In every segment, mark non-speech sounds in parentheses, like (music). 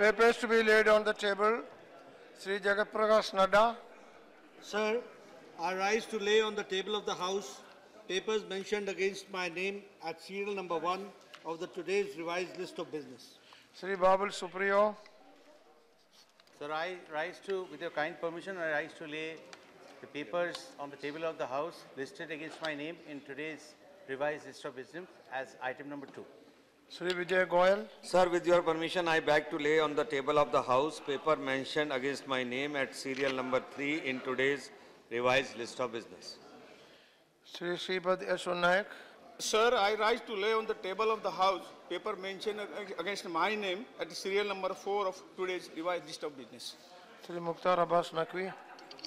Papers to be laid on the table. Sri Jagat Prakash Nadda. Sir, I rise to lay on the table of the House papers mentioned against my name at serial number one of the today's revised list of business. Sri Babul Supriyo. Sir, I rise to, with your kind permission, I rise to lay the papers on the table of the House listed against my name in today's revised list of business as item number two. Sri Vijay Goel. Sir, with your permission, I beg to lay on the table of the House paper mentioned against my name at serial number three in today's revised list of business. Sri Sripad Yesso Naik. Sir, I rise to lay on the table of the House paper mentioned against my name at serial number four of today's revised list of business. Sri Mukhtar Abbas Naqvi.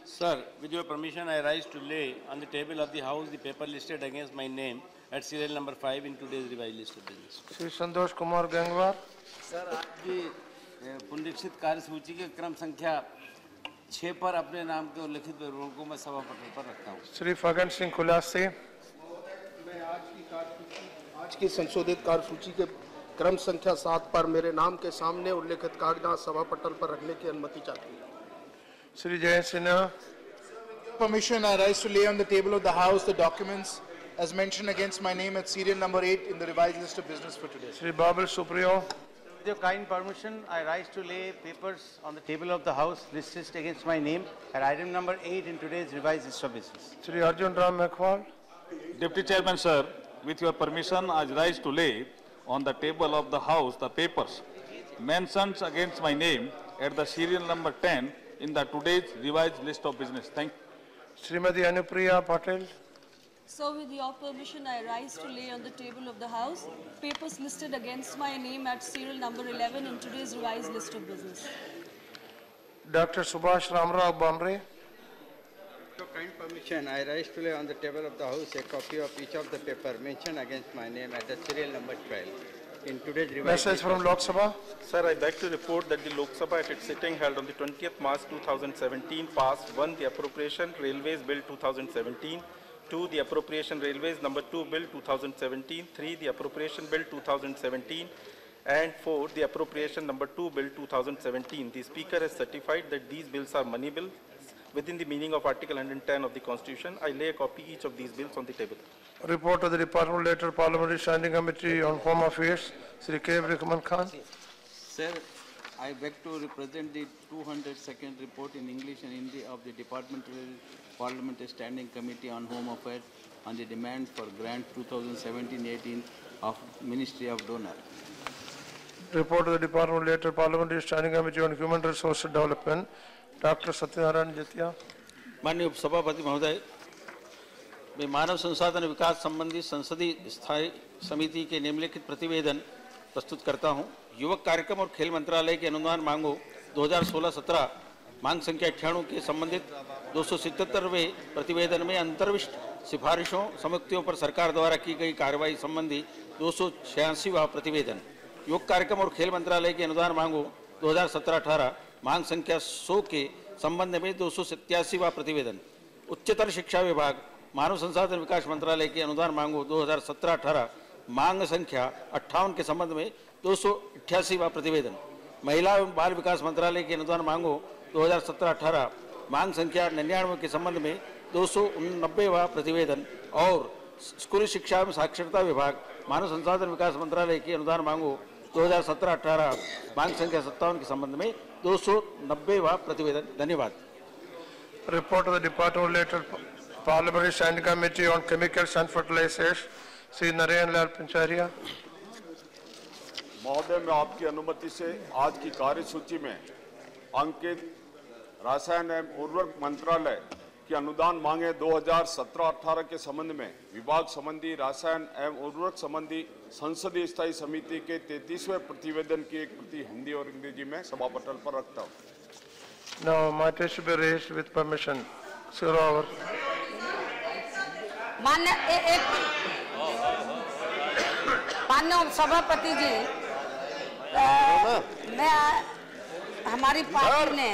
Sir, with your permission, I rise to lay on the table of the House the paper listed against my name at serial number five in today's revised list of business Shri Santosh Kumar Gangwar. Sir आपकी पुनरीक्षित कार्य सूची के क्रम संख्या छः पर अपने नाम के उल्लिखित विवरण को मैं सभापटल पर रखता हूँ। श्री फगन सिंह खुलासे। आज की संशोधित कार्य सूची के क्रम संख्या सात पर मेरे नाम के सामने उल्लिखित कागजात सभा पटल पर रखने की अनुमति चाहती हूँ। Shri Jay Sinha. Permission are rise to lay the table of the house the documents as mentioned against my name at serial number eight in the revised list of business for today. Sri Babul Supriyo. With your kind permission, I rise to lay papers on the table of the House listed against my name at item number eight in today's revised list of business. Sri Arjun Ram Meghwal. Deputy Chairman, sir, with your permission, I rise to lay on the table of the House the papers mentioned against my name at the serial number 10 in the today's revised list of business. Thank Srimati Anupriya Patel. So with your permission, I rise to lay on the table of the House papers listed against my name at serial number 11 in today's revised list of business. Dr. Subhash Ramrao Bhamre. With your kind permission, I rise to lay on the table of the House a copy of each of the paper mentioned against my name at the serial number 12 in today's revised Message from Lok Sabha. Sir, I beg to report that the Lok Sabha at its sitting held on the 20th March 2017 passed one, the appropriation Railways Bill 2017, two, the appropriation Railways number two Bill 2017, three, the appropriation Bill 2017, and four, the appropriation number two Bill 2017. The Speaker has certified that these bills are money bills within the meaning of Article 110 of the Constitution. I lay a copy each of these bills on the table. Report of the Department Letter Parliamentary Standing Committee on Home Affairs. Sri K. Rahman Khan. Sir, I beg to represent the 202nd report in English and Hindi of the Departmental Parliamentary Standing Committee on Home Affairs on the demand for grant 2017-18 of Ministry of Donor. Report of the Department Letter Parliamentary Standing Committee on Human Resource Development. Dr. Satyanarayan Jatiya. माननीय उपसभापति महोदय मैं मानव संसाधन विकास संबंधी संसदीय स्थायी समिति के निम्नलिखित प्रतिवेदन प्रस्तुत करता हूँ युवक कार्यक्रम और खेल मंत्रालय के अनुदान मांगों 2016-17 मांग संख्या अठाणु के संबंधित दो सौ प्रतिवेदन में अंतर्विष्ट सिफारिशों, समितियों पर सरकार द्वारा की गई कार्रवाई संबंधी दो सौ प्रतिवेदन। योग कार्यक्रम और खेल मंत्रालय के अनुदान मांगों 2017-18 मांग संख्या 100 के संबंध में दो सौ प्रतिवेदन। उच्चतर शिक्षा विभाग, मानव संसाधन विकास मंत्रालय के अनुदान मांगों 2017-18 मांग संख्या अट्ठावन के संबंध में दो सौ प्रतिवेदन। महिला एवं बाल विकास मंत्रालय के अनुदान मांगों 2017-18 मांग संख्या निन्यानवे के संबंध में दो सौ प्रतिवेदन और स्कूली शिक्षा एवं साक्षरता विभाग मानव संसाधन विकास मंत्रालय की अनुदान मांगों 2017-18 मांग संख्या सत्तावन के संबंध में दो सौ प्रतिवेदन धन्यवाद Report of the Department Letter Parliamentary Standing Committee on Chemicals and Fertilizers. Sri Narayan Lal Pancharia. महोदय मैं आपकी अनुमति से आज की कार्यसूची में अंकित रसायन एवं उर्वरक मंत्रालय की अनुदान मांगे 2017-18 के संबंध में विभाग संबंधी रसायन एवं उर्वरक संबंधी संसदीय स्थायी समिति के 33वें प्रतिवेदन की एक प्रति हिंदी और अंग्रेज़ी में सभा पटल पर रखता हूँ Now, matter should be raised with permission. Sir, over. मान्य एक मान्य सभापति जी अ, मैं आ- हमारी पार्टी ने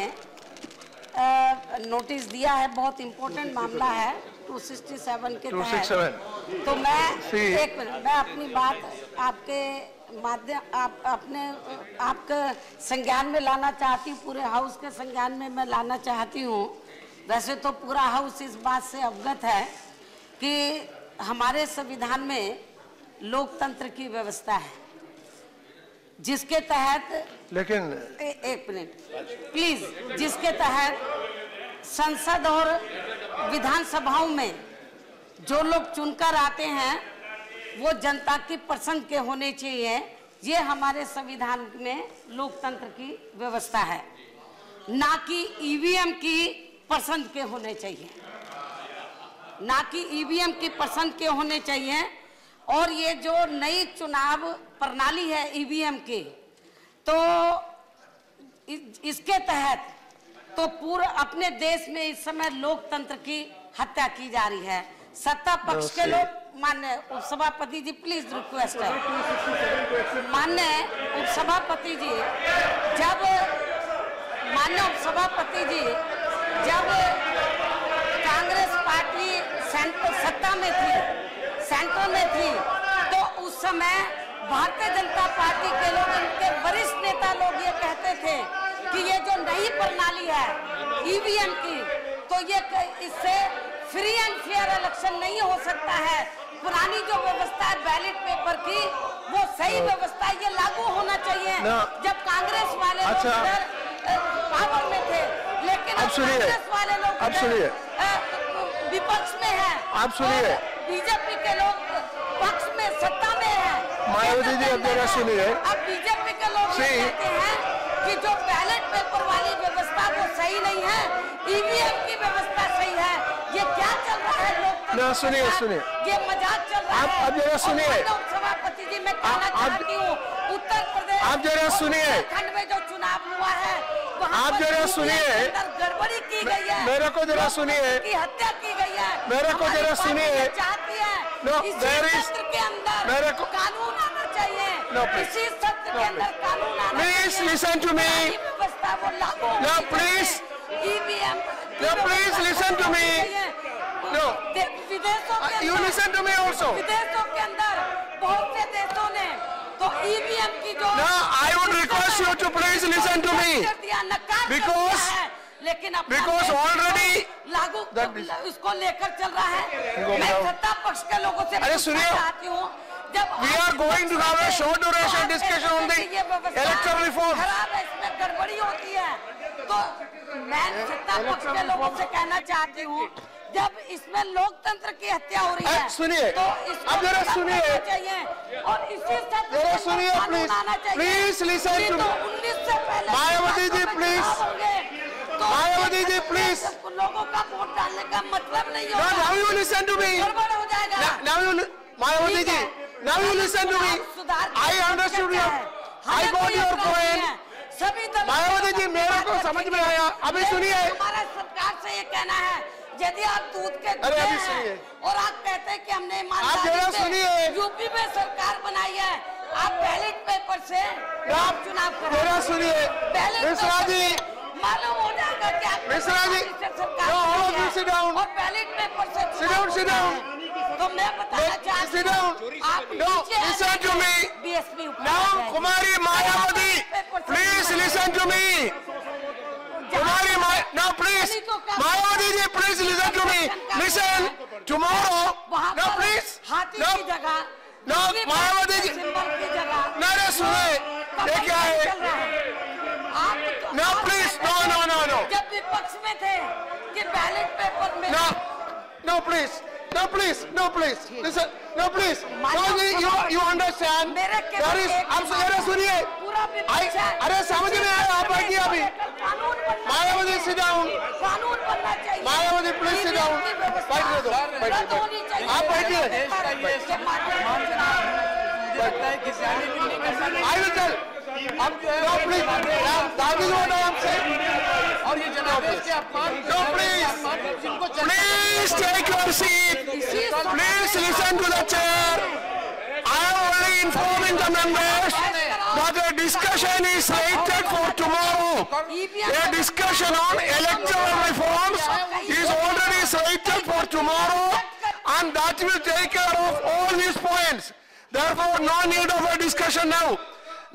नोटिस दिया है बहुत इम्पोर्टेंट मामला है 267 के तहत। तो मैं एक मैं अपनी बात आपके माध्यम आप अपने आपके संज्ञान में लाना चाहती हूँ पूरे हाउस के संज्ञान में मैं लाना चाहती हूँ। वैसे तो पूरा हाउस इस बात से अवगत है कि हमारे संविधान में लोकतंत्र की व्यवस्था है। जिसके तहत लेकिन ए, एक मिनट। प्लीज़ जिसके तहत संसद और विधानसभाओं में जो लोग चुनकर आते हैं वो जनता की पसंद के होने चाहिए। ये हमारे संविधान में लोकतंत्र की व्यवस्था है। ना कि ईवीएम की पसंद के होने चाहिए। ना कि ईवीएम की पसंद के होने चाहिए। और ये जो नई चुनाव प्रणाली है ईवीएम की तो इसके तहत तो पूरा अपने देश में इस समय लोकतंत्र की हत्या की जा रही है। सत्ता पक्ष के लोग मान्य उपसभापति जी प्लीज़ रिक्वेस्ट है। मान्य उपसभापति जी जब मान्य उपसभापति जी जब कांग्रेस पार्टी सत्ता में थी सेंटर में थी तो उस समय भारतीय जनता पार्टी के लोग उनके वरिष्ठ नेता लोग ये कहते थे कि ये जो नई प्रणाली है ईवीएम की तो ये इससे फ्री एंड फेयर इलेक्शन नहीं हो सकता है। पुरानी जो व्यवस्था है बैलेट पेपर की वो सही व्यवस्था ये लागू होना चाहिए। जब कांग्रेस वाले अच्छा। पावर में थे लेकिन अब कांग्रेस वाले लोग विपक्ष में है। आप सुनिए। बीजेपी के लोग पक्ष में सत्ता में है मायावती जी, अब जरा सुनिए। अब बीजेपी के लोग. कहते हैं कि जो बैलेट पेपर वाली व्यवस्था वो सही नहीं है ईवीएम की व्यवस्था सही है ये क्या चल रहा है लोकतंत्र ना, सुनिए, सुनिए। ये मज़ाक चल रहा आप- है आप जरा सुनिए। उपसभापति जी मैं कहना चाहती हूँ उत्तर प्रदेश आप जरा सुनिए। उत्तराखंड में जो चुनाव हुआ है आप जरा सुनिए। गड़बड़ी की गई है मेरे को जरा सुनिए। की हत्या की गई है मेरे को जरा सुनिए। चाहती है के अंदर मेरे को- कानून आना चाहिए. इसी सत्र के अंदर कानून आना Please चाहिए listen to me. पुरानी व्यवस्था वो लागू होनी लिसन टू मी आल्सो विदेशों के अंदर बहुत से देशों ने तो ईवीएम की जो ना I would request you to please listen to me because लेकिन बिकॉज़ ऑलरेडी लागू उसको लेकर चल रहा है मैं सत्ता पक्ष के लोगों से अरे सुनिए चाहती हूँ जब we are going to have a short duration discussion on the electoral reform खराब है इसमें गड़बड़ी होती है। तो मैं सत्ता पक्ष के लोगों से कहना चाहती हूँ जब इसमें लोकतंत्र की हत्या हो रही है सुनिए तो अब जरा सुनिए। और इसी जरा सुनिए प्लीज़ प्लीज़ लिसन टू उन्नीस से पहले मायावती जी प्लीज़ तो मायावती जी प्लीज़ लोगों का वोट डालने का मतलब नहीं होगा। Now you listen to me now you Mayawati ji now you listen to me I understood you I got your point सभी मायावती जी मेरे को समझ में आया। अभी सुनिए। हमारा सरकार से ये कहना है यदि आप दूध के अरे अभी सुनिए। और आप कहते हैं कि हमने आप ईमानदारी जरा सुनिए। यूपी में सरकार बनाई है आप बैलेट पेपर से आप चुनाव करा जरा सुनिए। मिश्रा जी। मालूम हो जाएगा कि आप मिश्रा जी। सरकार। और बैलेट पेपर से चुनाव. है। तो मैं बताना चाहती हूँ आप No, listen to me. DSP Now, Kumari Mayawati, please listen to me. तुम्हारी now please Mayawati ji please listen to me listen tomorrow now please now now Mayawati ji ना ना सुने ये क्या है now please no no no no जब विपक्ष में थे कि बैलेट पेपर में no no please no, please, no, please, listen, no, please, no, you, you, you understand, मेरे केवल there is, एक आप अरे सुनिए, पूरा I, विपक्ष है अरे समझ में आया, आप बैठिए अभी, कानून बनना मायावती sit down, कानून बनना चाहिए मायावती please sit down, की व्यवस्था बैठने दो, बैठिए, रद्द होनी चाहिए आप बैठिए, के माध्यम से चुनाव I will tell, अब no, please, now, that is what I am saying, और ये जनादेश के अपमान no, please, please take your seat, please listen to the chair, I am only informing the members that a discussion is slated for tomorrow. A discussion on electoral reforms is already slated for tomorrow and that will take care of all these points. Therefore, no need of a discussion now.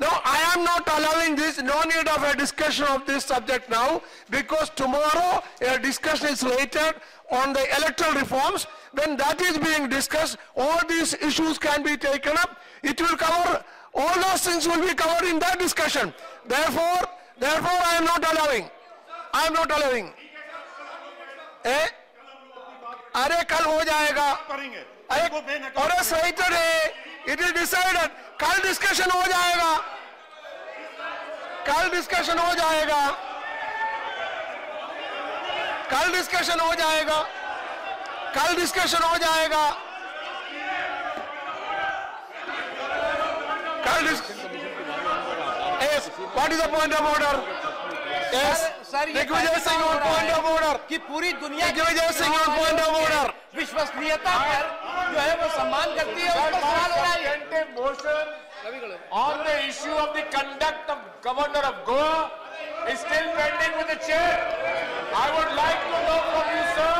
No, I am not allowing this, no need of a discussion of this subject now, because tomorrow a discussion is later on the electoral reforms. When that is being discussed, all these issues can be taken up. It will cover, all those things will be covered in that discussion. Therefore, therefore I am not allowing. I am not allowing. Eh? अरे कल हो जाएगा अरे अरे slated है it is decided कल discussion हो जाएगा कल डिस्कशन हो जाएगा कल डिस्कशन हो जाएगा कल डिस्कशन हो जाएगा कल what is the point of order yes sir Digvijaya Singh on point of order कि पूरी दुनिया Digvijaya Singh on point of order विश्वसनीयता पर जो है वो सम्मान करती है उसको सवाल हो रहा है motion on the issue of the conduct of governor of Goa still pending with the chair I would like to know from you sir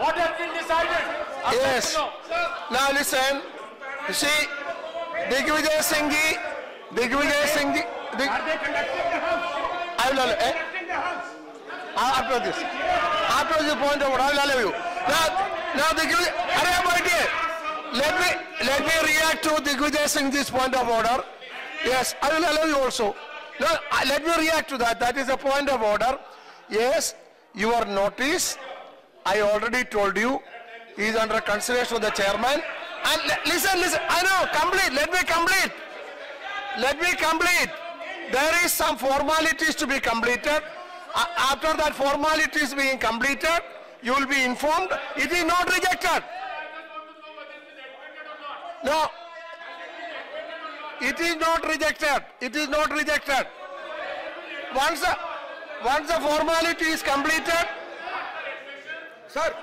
what has been decided yes now listen you see Digvijaya Singh ji Digvijaya Singh ji I love you I approach point of now my dear, let me let me react to Digvijay ji's point of order. Yes, I will allow you also. No, let me react to that. That is a point of order. Yes, your notice. I already told you is under consideration of the chairman. And listen, listen, I know, complete, let me complete. Let me complete. There is some formalities to be completed. After that formalities being completed, you will be informed. It is not rejected. No. It is not rejected. It is not rejected. Once the, once the formality is completed, sir.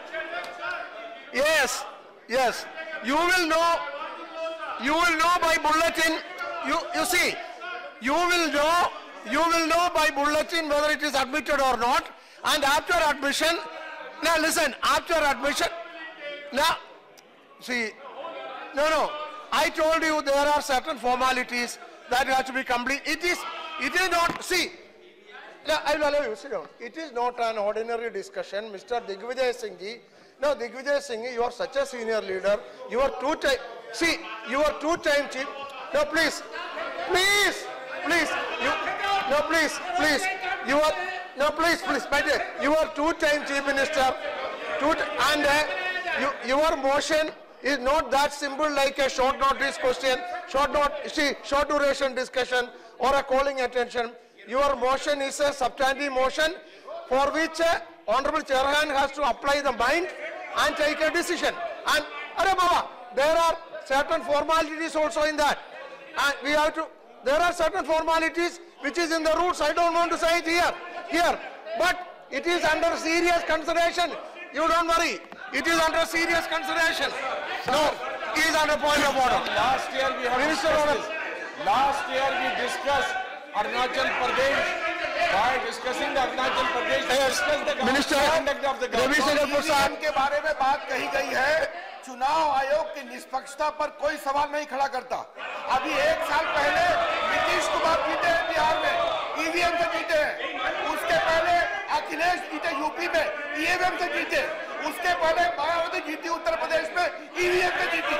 Yes, yes. You will know, you will know by bulletin, you, you see, you will know, you will know by bulletin whether it is admitted or not. And after admission, now listen, after admission, now, see, no, no. I told you there are certain formalities that have to be complete. It is, it is not, see, no, I will allow you, sit down. It is not an ordinary discussion. Mr. Digvijay Singh ji, no, Digvijay Singh, you are such a senior leader. You are two time, see, you are two time chief. No, please, please, please, you, no, please, please, you are, no, please, please, dear, you are two time chief minister. Two, and uh, you, your motion is not that simple like a short notice question, short not, see, short duration discussion or a calling attention. Your motion is a substantive motion for which uh, Honorable Chairman has to apply the mind and take a decision. And, Arey Baba, there are certain formalities also in that. And we have to, there are certain formalities which is in the rules. I don't want to say it here, here. But it is under serious consideration. You don't worry. It is under serious consideration. No, it is under point of order. Last year we have Minister discussed Last year we discussed Arunachal Pradesh. By discussing the Arunachal Pradesh, we discussed the Minister conduct of the government. के बारे में बात कही गई है चुनाव आयोग की निष्पक्षता पर कोई सवाल नहीं खड़ा करता अभी एक साल पहले नीतीश कुमार जीते हैं बिहार में ईवीएम से जीते हैं उसके पहले अखिलेश जीते यूपी में ईवीएम से जीते उसके पहले मायावती जीती उत्तर प्रदेश में ईवीएम से जीती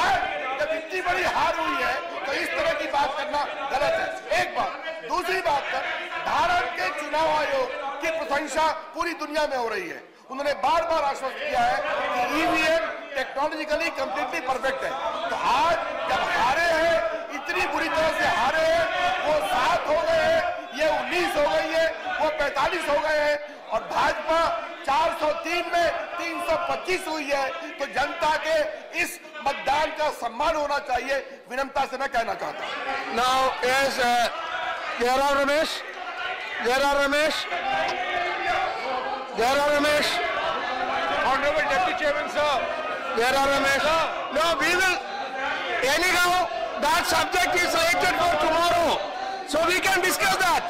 आज जब इतनी बड़ी हार हुई है तो इस तरह की बात करना गलत है। एक बात, दूसरी बात पर भारत के चुनाव आयोग की प्रशंसा पूरी दुनिया में हो रही है। उन्होंने बार बार आश्वस्त किया है कि ईवीएम टेक्नोलॉजिकली कंप्लीटली परफेक्ट है। तो आज जब हारे हैं, इतनी बुरी तरह से हारे हैं, वो साथ हो गए हैं ये 19 हो गई है वो 45 हो गए हैं और भाजपा 403 में 325 हुई है। तो जनता के इस मतदान का सम्मान होना चाहिए विनमता से मैं कहना चाहता हूँ। Now as uh, Jairam Ramesh Jairam Ramesh Jairam Ramesh. Honourable deputy chairman साहब Jairam Ramesh. No we will any गाउ that subject is selected for tomorrow So we can discuss that.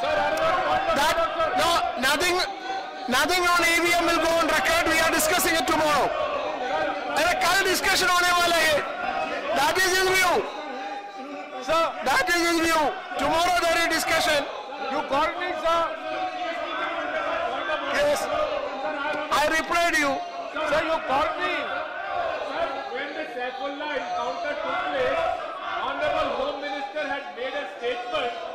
That no nothing, nothing on EVM will go on record. We are discussing it tomorrow. And a current discussion on MLA. That is in view. Sir. That is in view. Tomorrow there is discussion. You called me, sir. Yes. I replied you. Sir, you called me. When the Saifullah encounter took place, Honorable Home Minister had made a statement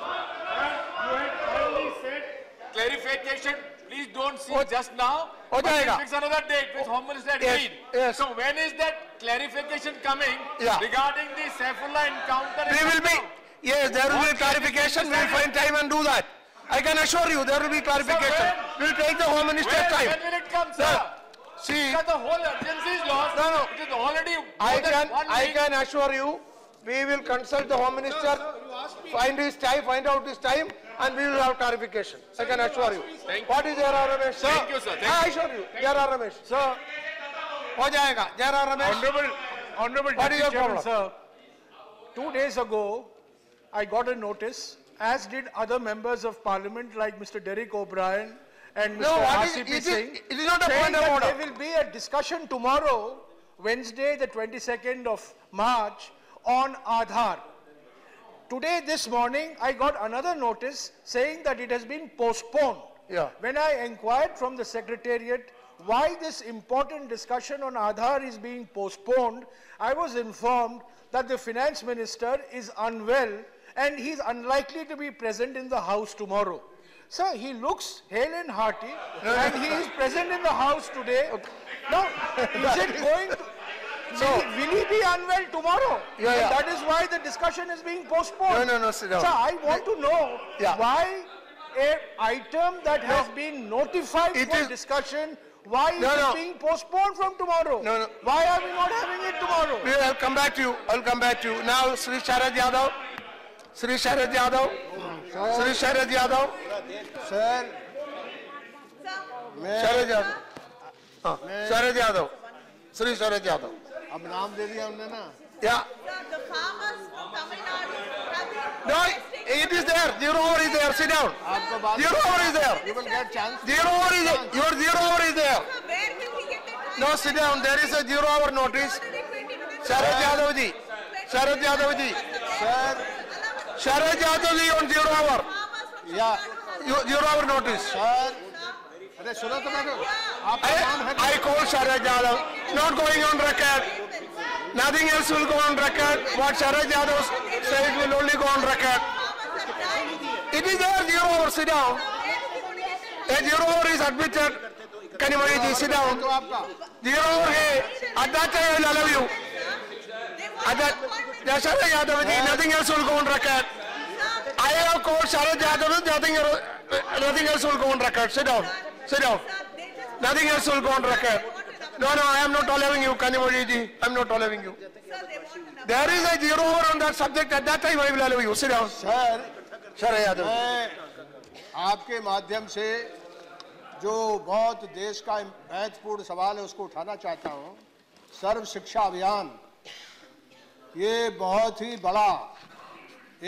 clarification, please don't see what? just now. Oh, Ho jayega. Fix another date which Home Minister agreed. Yes. So when is that clarification coming yeah. regarding the Saifullah encounter? We will be. Yes, there will what be clarification. We'll find time and do that. I can assure you there will be clarification. We'll take the Home Minister's time. When will it come, sir? sir see, the whole urgency is lost. No, no. It is already I can, I can assure you, we will consult the Home Minister, sir, sir, find his time, find out his time and we will have clarification. I can assure you. What is Jayara Ramesh? Sir, Thank you, sir. Thank I you. assure you, Jayara Ramesh. Sir, हो जाएगा, Jayara Ramesh. Honorable, Honorable What is Deputy your Chairman, problem? sir, two days ago, I got a notice, as did other members of parliament like Mr. Derek O'Brien and Mr. No, what is- RCP it is- Singh, it is not a saying point of that order. There will be a discussion tomorrow, Wednesday, the 22nd of March, on Aadhaar. Today, this morning, I got another notice saying that it has been postponed. Yeah. When I inquired from the Secretariat why this important discussion on Aadhaar is being postponed, I was informed that the Finance Minister is unwell and he's unlikely to be present in the House tomorrow. Sir, he looks hale and hearty and he is present in the House today. Now, is it (laughs) going to... So will he be unwell tomorrow? Yeah, yeah. That is why the discussion is being postponed. No, no, no, sit down. Sir, I want to know yeah. why a item that no. has been notified it for is, discussion, why no, is no. it being postponed from tomorrow? No, no. Why are we not having it tomorrow? I'll come back to you. I'll come back to you. Now, Sri Sharad Yadav. Sri Sharad Yadav. Sri Sharad Yadav. Sir. Sir. Sharad Yadav. Sharad Yadav. Sri Sharad Yadav. अब नाम दे दिया हमने ना Yeah. No, it is there. Zero over is there. Sit down. Zero over is there. You will get chance. Zero over is there. Your zero over is there. No, sit down. There is a zero hour notice. Sharad Yadav ji. Sharad Yadav ji. Sir Sharad Yadav ji on zero. या You- Zero hour notice. अरे सुनो तो है I call Sharad Yadav. Not going on record. Nothing else will go on record. What Sharad Yadav says will only go on record. It is there, zero hour, sit down. A zero hour is admitted. Kanimani ji, sit down. तो Zero hour है. At that time I will allow you. At that, Sharad Yadav ji, nothing else will go on record. I have called Sharad Yadav, nothing, nothing else will go on record. Sit down. Sit down. Nothing else will go on record. No, no, I am not allowing you, Kanimani ji. I am not allowing you. There is a zero over on that subject. At that time I will allow you. Sit down. Sir Sharad Yadav. आपके माध्यम से जो बहुत देश का महत्वपूर्ण सवाल है उसको उठाना चाहता हूँ सर्व शिक्षा अभियान ये बहुत ही बड़ा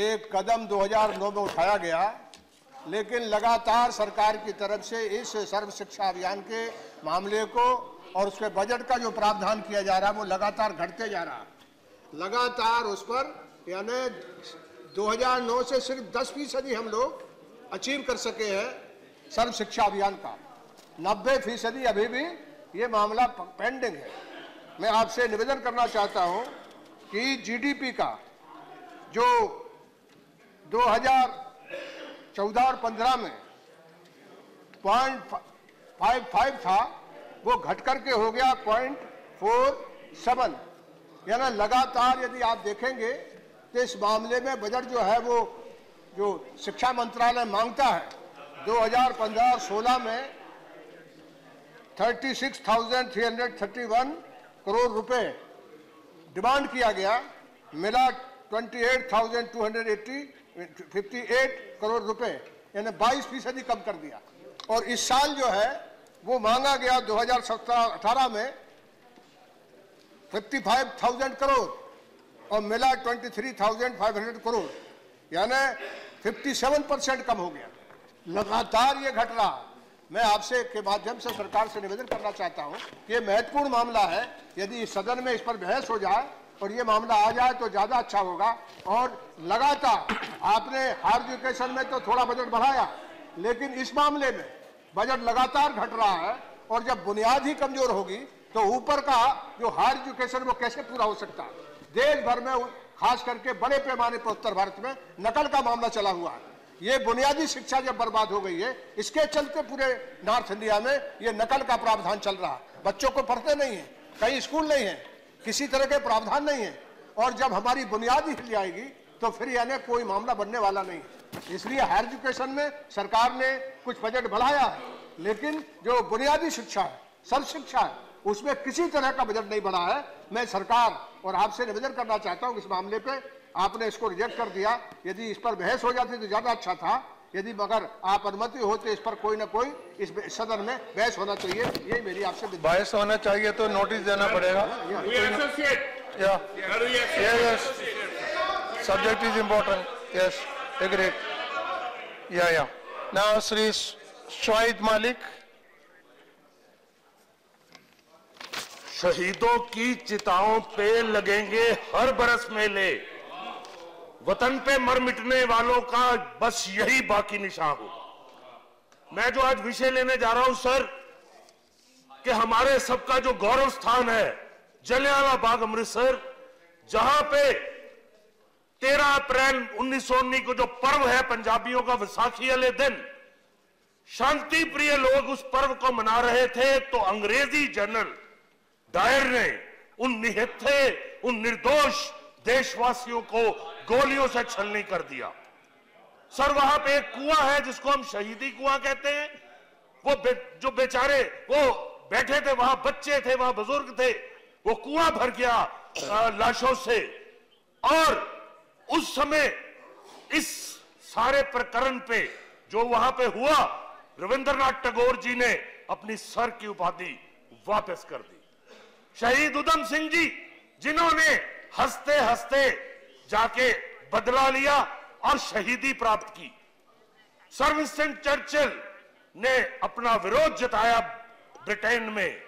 एक कदम 2009 में उठाया गया लेकिन लगातार सरकार की तरफ़ से इस सर्व शिक्षा अभियान के मामले को और उसके बजट का जो प्रावधान किया जा रहा है, वो लगातार घटते जा रहा है। लगातार उस पर, यानी 2009 से सिर्फ़ 10 फ़ीसदी हम लोग अचीव कर सके हैं सर्व शिक्षा अभियान का। 90 फ़ीसदी अभी भी ये मामला पेंडिंग है। मैं आपसे निवेदन करना चाहता हूँ कि जीडीपी का जो 2014 और 15 में पॉइंट फाइव फाइव था वो घट करके हो गया पॉइंट फोर सेवन यानी लगातार यदि आप देखेंगे तो इस मामले में बजट जो है वो जो शिक्षा मंत्रालय माँगता है 2015 और 16 में 36,331 करोड़ रुपए डिमांड किया गया मिला 28,280 58 करोड़ रुपए यानी 22 फ़ीसदी कम कर दिया। और इस साल जो है वो मांगा गया 2017-18 में 55,000 करोड़ और मिला 23,500 करोड़। यानी 57 परसेंट कम हो गया। लगातार ये घट रहा। मैं आपसे के माध्यम से सरकार से निवेदन करना चाहता हूँ ये महत्वपूर्ण मामला है। यदि सदन में इस पर बहस हो जाए और ये मामला आ जाए तो ज़्यादा अच्छा होगा। और लगातार आपने हायर एजुकेशन में तो थोड़ा बजट बढ़ाया, लेकिन इस मामले में बजट लगातार घट रहा है और जब बुनियाद ही कमज़ोर होगी तो ऊपर का जो हायर एजुकेशन वो कैसे पूरा हो सकता है? देश भर में खास करके बड़े पैमाने पर उत्तर भारत में नकल का मामला चला हुआ है। ये बुनियादी शिक्षा जब बर्बाद हो गई है, इसके चलते पूरे नॉर्थ इंडिया में ये नकल का प्रावधान चल रहा है। बच्चों को पढ़ते नहीं है कई स्कूल नहीं है किसी तरह के प्रावधान नहीं है। और जब हमारी बुनियादी हिल जाएगी तो फिर यानी कोई मामला बनने वाला नहीं है। इसलिए हायर एजुकेशन में सरकार ने कुछ बजट बढ़ाया है, लेकिन जो बुनियादी शिक्षा है, सर्व शिक्षा है, उसमें किसी तरह का बजट नहीं बढ़ा है। मैं सरकार और आपसे निवेदन करना चाहता हूँ इस मामले पे आपने इसको रिजेक्ट कर दिया। यदि इस पर बहस हो जाती तो ज़्यादा अच्छा था। यदि मगर आप अनुमति हो तो इस पर कोई ना कोई इस सदन में बहस होना चाहिए यही मेरी आपसे बहस होना चाहिए तो नोटिस देना पड़ेगा. Subject is important. Yes, agreed. Yeah, yeah. Now, Sri Shoaib Malik. शहीदों की चिताओं पे लगेंगे हर बरस मेले वतन पे मर मिटने वालों का बस यही बाकी निशान हो मैं जो आज विषय लेने जा रहा हूँ, सर, कि हमारे सबका जो गौरव स्थान है, जलियांवाला बाग अमृतसर, जहाँ पे 13 अप्रैल 1919 को जो पर्व है पंजाबियों का विसाखी वाले दिन शांति प्रिय लोग उस पर्व को मना रहे थे तो अंग्रेज़ी जनरल डायर ने उन निहत्थे उन निर्दोष देशवासियों को गोलियों से छलनी कर दिया। सर वहाँ पे एक कुआँ है जिसको हम शहीदी कुआँ कहते हैं। वो बे, जो बेचारे वो बैठे थे वहाँ बच्चे थे वहाँ बुज़ुर्ग थे वो कुआँ भर गया अ, लाशों से। और उस समय इस सारे प्रकरण पे जो वहाँ पे हुआ रविंद्रनाथ टैगोर जी ने अपनी सर की उपाधि वापस कर दी। शहीद उधम सिंह जी जिन्होंने हँसते हँसते जाके बदला लिया और शहीदी प्राप्त की। सर विंस्टन चर्चिल ने अपना विरोध जताया ब्रिटेन में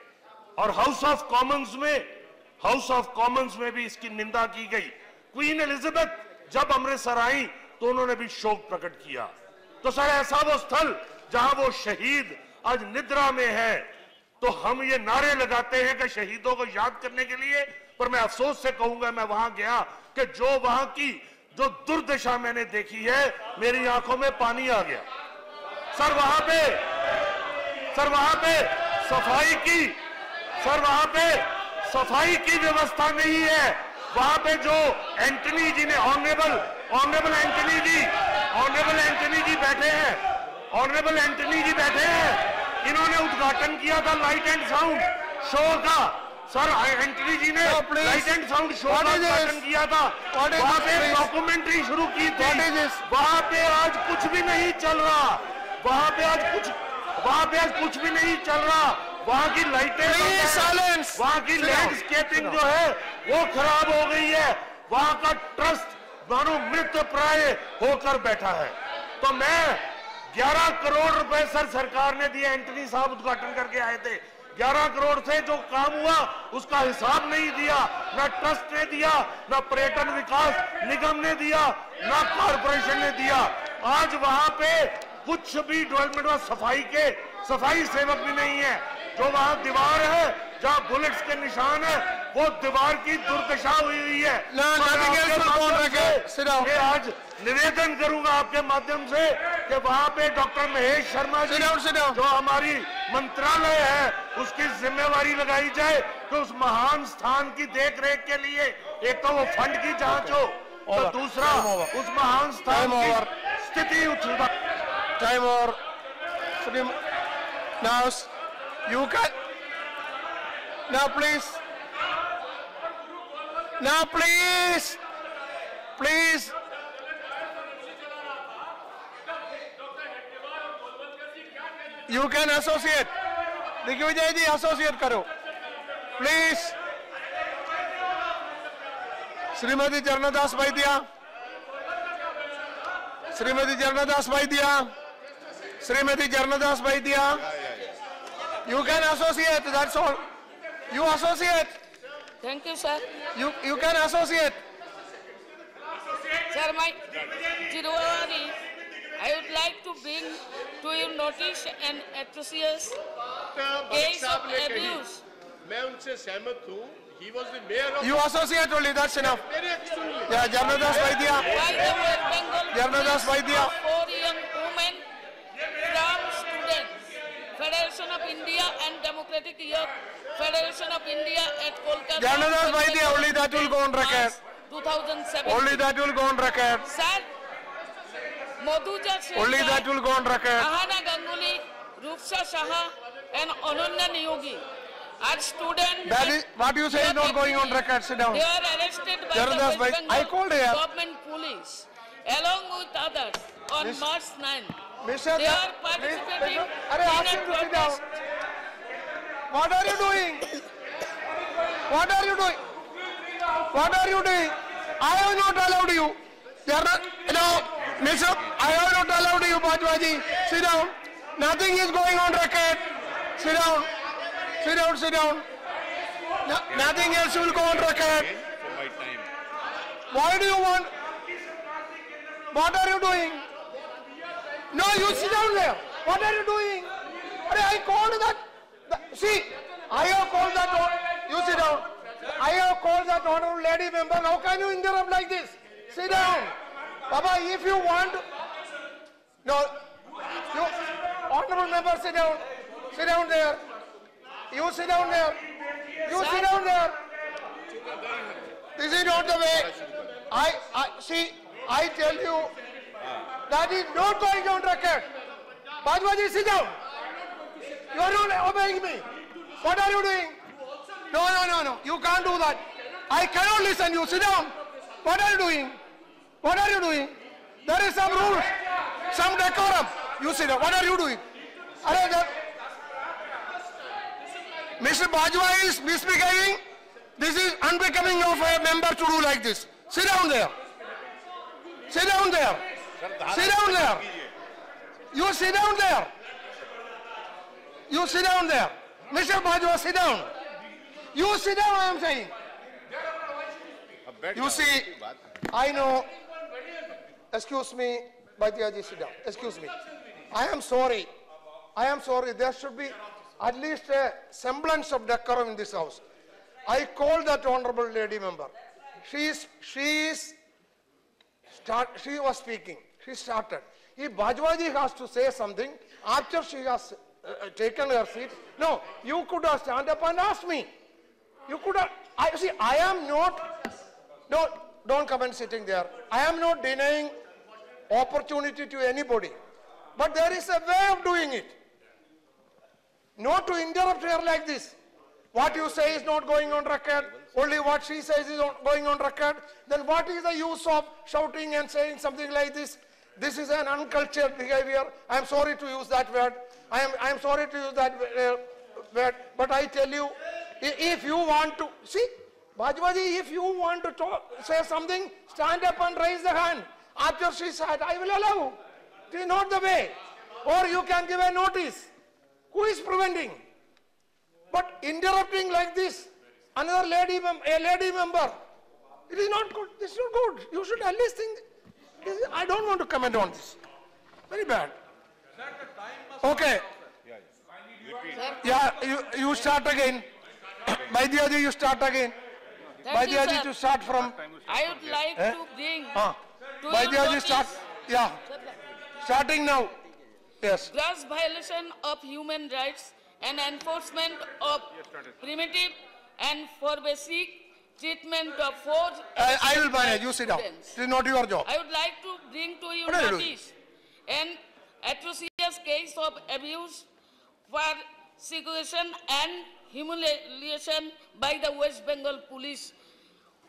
और हाउस ऑफ़ कॉमन्स में। हाउस ऑफ़ कॉमन्स में भी इसकी निंदा की गई। क्वीन एलिजाबेथ जब अमृतसर आई तो उन्होंने भी शोक प्रकट किया। तो सर, ऐसा वो स्थल जहाँ वो शहीद आज निद्रा में है तो हम ये नारे लगाते हैं कि शहीदों को याद करने के लिए पर मैं अफसोस से कहूँगा, मैं वहाँ गया कि जो वहाँ की जो दुर्दशा मैंने देखी है, मेरी आँखों में पानी आ गया। सर, वहाँ पे, सर, वहाँ पे सफ़ाई की, सर, वहाँ पे सफ़ाई की व्यवस्था नहीं है। वहाँ पे जो एंटनी जी ने, honourable honourable Antony ji, honourable Antony ji बैठे हैं, ऑनरेबल एंटनी जी बैठे हैं। इन्होंने उद्घाटन किया था, लाइट एंड साउंड शो का। सर एंटनी जी ने लाइट एंड साउंड शो का उद्घाटन किया था। वहाँ पे डॉक्यूमेंट्री शुरू की थी। वहाँ पे आज कुछ भी नहीं चल रहा। वहाँ पे आज कुछ वहाँ पे आज कुछ भी नहीं चल रहा। वहाँ की लाइटें वहाँ की लैंडस्केपिंग जो है वो खराब हो गई है। वहाँ का ट्रस्ट मानो मृत प्राय होकर बैठा है। तो मैं 11 करोड़ रुपए सर सरकार ने दिए एंटनी साहब उद्घाटन करके आए थे। 11 करोड़ से जो काम हुआ उसका हिसाब नहीं दिया ना ट्रस्ट ने दिया ना पर्यटन विकास निगम ने दिया ना कॉरपोरेशन ने दिया। आज वहाँ पे कुछ भी डेवलपमेंट में सफ़ाई के सफ़ाई सेवक भी नहीं है। जो वहाँ दीवार है जहाँ बुलेट्स के निशान है वो दीवार की दुर्दशा हुई हुई है. ये आज निवेदन करूँगा आपके माध्यम से कि वहाँ पे डॉक्टर महेश शर्मा जी जो हमारी मंत्रालय है उसकी जिम्मेवारी लगाई जाए कि उस महान स्थान की देखरेख के लिए एक तो वो फंड की जाँच हो और Over. दूसरा उस महान स्थान. की स्थिति सुधार over. Sri- Now, you can. Now, please. Now, please. Please. You can associate. Digvijayji, associate karo. Please. Srimati Charnadas Vaidya. Srimati Charnadas Vaidya. Srimati Charnadas Vaidya. You can associate, that's all. You associate. Thank you, sir. You, you can associate. Sir, my... Jirwani. I would like to bring to your notice an atrocious case of abuse. मैं उनसे सहमत हूँ he was the mayor of You associate only, that's enough. मेरे सुन ले Yeah, Jarnadas Vaidya. By the West Bengal Jarnadas police Vaidya. of four young women from students, Federation of India and Democratic Youth Federation of India at Kolkata. Jarnadas West Vaidya, Bengal, only that will go on record. 2007. Only that will go on record. Sir, Madhuja only that will go on record Ahana Ganguly Rupsa Shah and Ananya Niyogi are student what you say is not going on record sit down they are arrested by Jardas bhai I called here government police along with others on March 9 Mr. Dear participating, Mr. Dear, what are you doing? What are you doing? What are you doing? I am not allowed you. There no. Mr. I have not allowed you, Bajwaji. Sit down. Nothing is going on record. Sit down. Sit down, sit down. No, nothing else will go on record. Why do you want? What are you doing? No, you sit down there. What are you doing? I called that. See, I have called that. You sit down. I have called that honorable lady member. How can you interrupt like this? Sit down. Baba, if you want. No. You, honorable member, sit down. Sit down there. You sit down there. You sit down there. This is not the way. I, I see. I tell you, that is not going on record. Bajwaji, sit down. You are not obeying me. What are you doing? No, no, no, no. You can't do that. I cannot listen. You sit down. What are you doing? What are you doing? There is some rules, some decorum. You sit down. What are you doing? That- Mr. Bajwa is misbehaving. This is unbecoming of a member to do like this. Sit down there. Sit down there. Sit down there. You sit down there. You sit down there. Mr. Bajwa, sit down. You sit down, I am saying. You see, I know. Excuse me, Bhaitiyaji, sit down. Excuse me. I am sorry. I am sorry. There should be at least a semblance of decorum in this house. I called that honorable lady member. She is, she is, start, she was speaking. She started. If Bajwaji has to say something after she has uh, uh, taken her seat, no, you could have stand up and asked me. You could have, I see, I am not, no, don't come and sitting there. I am not denying opportunity to anybody. But there is a way of doing it. Not to interrupt her like this. What you say is not going on record. Only what she says is going on record. Then what is the use of shouting and saying something like this? This is an uncultured behavior. I am sorry to use that word. I am, I am sorry to use that uh, word. But I tell you, if you want to, see, Bajwaji, if you want to talk, say something, stand up and raise the hand. After she said, I will allow. It is not the way. Or you can give a notice. Who is preventing? But interrupting like this, another lady, mem- a lady member, it is not good. This is not good. You should at least think. Is- I don't want to comment on this. Very bad. Okay. Yeah, you, you start again. (coughs) Vaidyaji, you start again. Vaidyaji to start from. I would like Eh? to bring Ah. to your Vaidyaji start. Yeah. Starting now. Yes. gross violation of human rights and enforcement of primitive and for basic treatment of forced I, I will manage. You sit down. It is not your job. I would like to bring to your What are you doing? notice an atrocious case of abuse, persecution and humiliation by the West Bengal police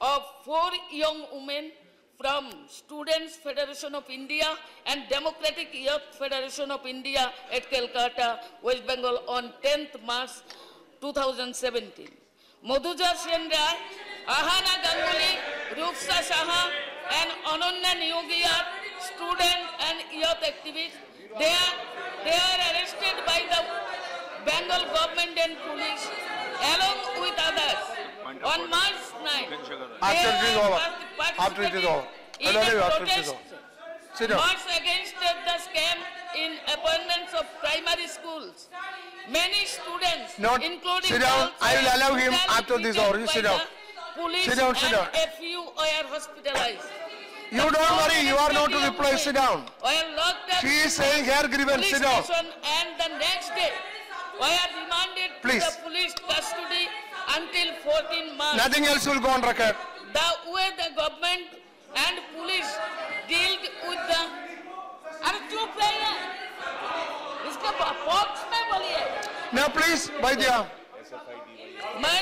of four young women from Students Federation of India and Democratic Youth Federation of India at Calcutta, West Bengal on 10th March 2017. Madhuja Sen Rai, Ahana Ganguly, Rupsa Saha and Ananya Niyogi are student and youth activists. They are They are arrested by the Bengal government and police along with others. On March 9, After it is over. After it is over. in I'll tell you a after it is protest over. March against the scam in appointments of primary schools. Many students, Not- including sit down. girls, I will allow him after this hour. You sit down. the Police Sit down, sit and a few were hospitalized. You don't worry, you are not to reply, sit down. Were locked up She is saying her grievance, sit down. and the next day were remanded Please. to the police custody until 14 March. Nothing else will go on record. The way the government and police dealt with the अरे चुप रहिए इसके pox में बोलिए Now please, Vaidya, मैं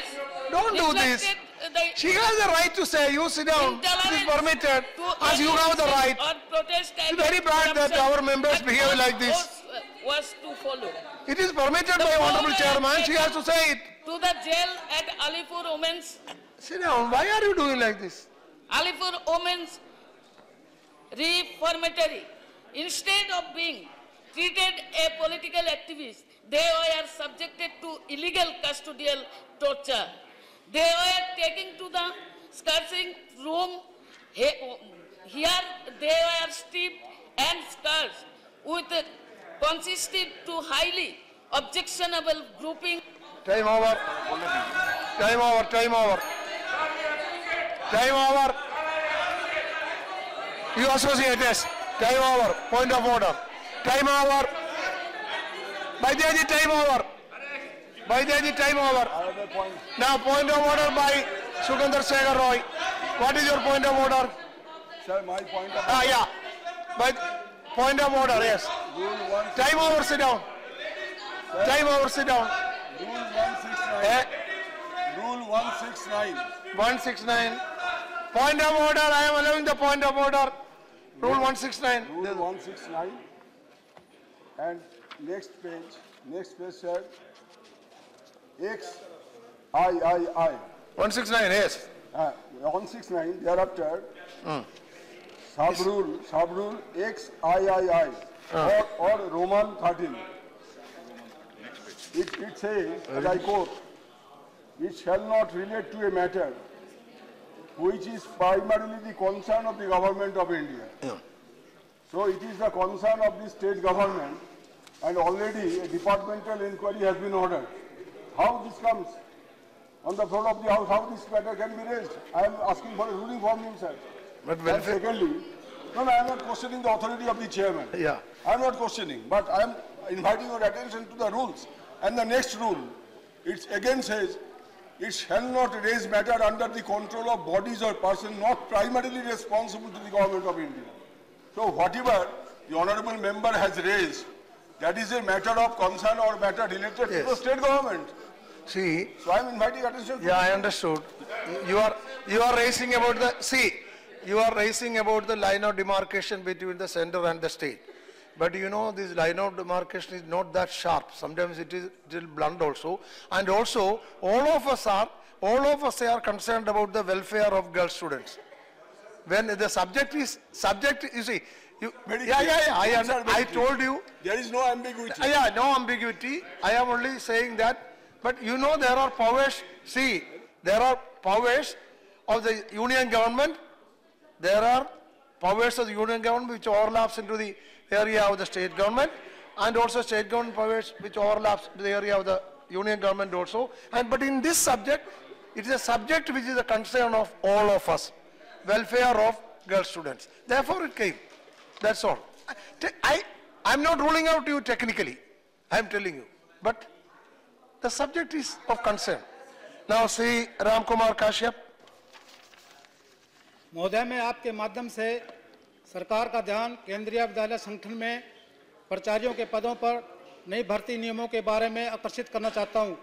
don't do this. neglected the She has the right to say, you sit down, it is permitted, as you have the right. or protest It's very bad that our members behave like this. was to follow It is permitted by honorable chairman, she has to say it. to the jail at Alipur Women's Sit down, why are you doing like this? Alipur Women's Reformatory. Instead of being treated a political activist, they were subjected to illegal custodial torture. They were taken to the scourging room. Here they were stripped and scourged with consisted to highly objectionable grouping Time over. Time over, time over. Time over. You associate, yes. Time over. Point of order. Time over. Vaidyaji, time over. Vaidyaji, time over. Now, point of order by Sukhendu Sekhar Roy. What is your point of order? Sir, my point of Ah, yeah. By point of order, yes. Time over, sit down. Time over, sit down. Rule 169. Eh? Rule 169. 169. Point of order, I am allowing the point of order. Rule 169. Rule 169. And next page, next page, sir. X, I, I, I. 169, yes. Uh, 169, thereafter, Hmm. sub-rule, sub-rule X, I, I, I. Or, or Roman 13. It, it says, and I quote, it shall not relate to a matter which is primarily the concern of the government of India. So it is the concern of the state government and already a departmental inquiry has been ordered. How this comes on the floor of the house, how this matter can be raised? I am asking for a ruling from him, sir. But And secondly, no, no, I am not questioning the authority of the chairman. Yeah. I am not questioning, but I am inviting your attention to the rules. And the next rule, it again says, it shall not raise matter under the control of bodies or persons not primarily responsible to the government of India. So whatever the honorable member has raised, that is a matter of concern or matter related to the state government. See, So I am inviting attention to yeah, I understood. You are, you are raising about the, see, you are raising about the line of demarcation between the center and the state. But you know, this line of demarcation is not that sharp. Sometimes it is little blunt also. And also, all of us are, all of us are concerned about the welfare of girl students. When the subject is, subject, you see, you, yeah, yeah, yeah, I, I told you, There is no ambiguity. Yeah, no ambiguity. I am only saying that. But you know there are powers, see, there are powers of the union government. There are powers of the union government which overlaps into the area of the state government and also state government powers which overlaps into the area of the union government also. And but in this subject, it is a subject which is a concern of all of us, welfare of girl students. Therefore it came. That's all. I, I, I'm not ruling out you technically. I'm telling you. But the subject is of concern. Now see Ram Kumar Kashyap. महोदय मैं आपके माध्यम से सरकार का ध्यान केंद्रीय विद्यालय संगठन में प्राचार्यों के पदों पर नई भर्ती नियमों के बारे में आकर्षित करना चाहता हूँ।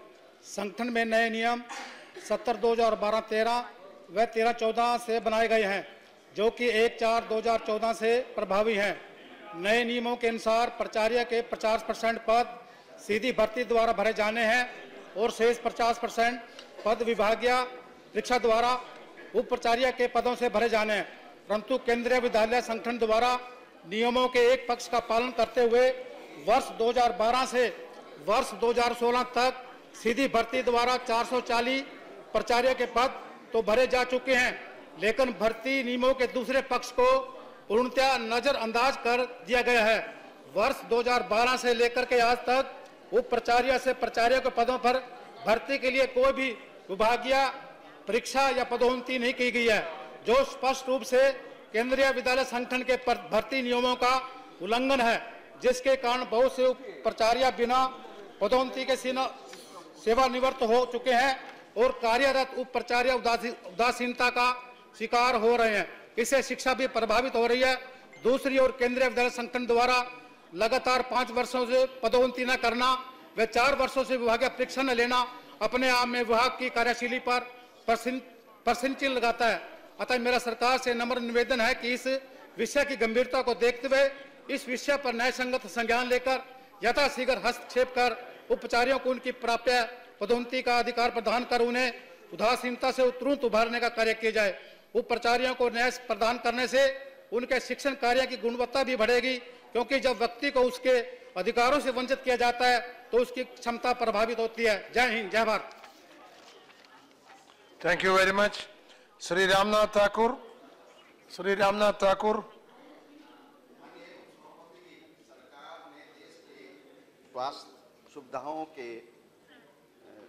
संगठन में नए नियम सत्तर दो हज़ार बारह तेरह व तेरह चौदह से बनाए गए हैं, जो कि एक चार दो हज़ार चौदह से प्रभावी हैं नए नियमों के अनुसार प्राचार्य के 50 परसेंट पद सीधी भर्ती द्वारा भरे जाने हैं और शेष 50 परसेंट पद विभागीय परीक्षा द्वारा उप प्राचार्य के पदों से भरे जाने हैं परंतु केंद्रीय विद्यालय संगठन द्वारा नियमों के एक पक्ष का पालन करते हुए वर्ष 2012 से वर्ष 2016 तक सीधी भर्ती द्वारा 440 प्राचार्य के पद तो भरे जा चुके हैं। लेकिन भर्ती नियमों के दूसरे पक्ष को पूर्णतया नजरअंदाज कर दिया गया है। वर्ष 2012 से लेकर के आज तक उप प्राचार्य से प्राचार्य के पदों पर भर्ती के लिए कोई भी विभागीय परीक्षा या पदोन्नति नहीं की गई है। जो स्पष्ट रूप से केंद्रीय विद्यालय संगठन के भर्ती नियमों का उल्लंघन है, जिसके कारण बहुत से प्राचार्य बिना पदोन्नति के सेवानिवृत्त हो चुके हैं और कार्यरत उप प्राचार्य उदासी- उदासीनता का शिकार हो रहे हैं। इससे शिक्षा भी प्रभावित हो रही है। दूसरी ओर केंद्रीय विद्यालय संगठन द्वारा लगातार पाँच वर्षों से पदोन्नति न करना व चार वर्षों से विभागीय परीक्षा न लेना अपने आप में विभाग की कार्यशैली पर प्रश्न लगाता है। अतः मेरा सरकार से नम्र निवेदन है कि इस विषय की गंभीरता को देखते हुए इस विषय पर न्याय संगत संज्ञान लेकर, यथाशीघ्र हस्तक्षेप कर, उपचारियों को उनकी प्राप्य पदोन्नति का अधिकार प्रदान कर, उन्हें उदासीनता से तुरंत उभारने का कार्य किया जाए। उप प्राचार्यों को न्याय प्रदान करने से उनके शिक्षण कार्य की गुणवत्ता भी बढ़ेगी, क्योंकि जब व्यक्ति को उसके अधिकारों से वंचित किया जाता है तो उसकी क्षमता प्रभावित होती है। जय हिंद, जय Bharat. Thank you very much. Sri Ramnath Thakur. Sri Ramnath Thakur. स्वास्थ्य सुविधाओं के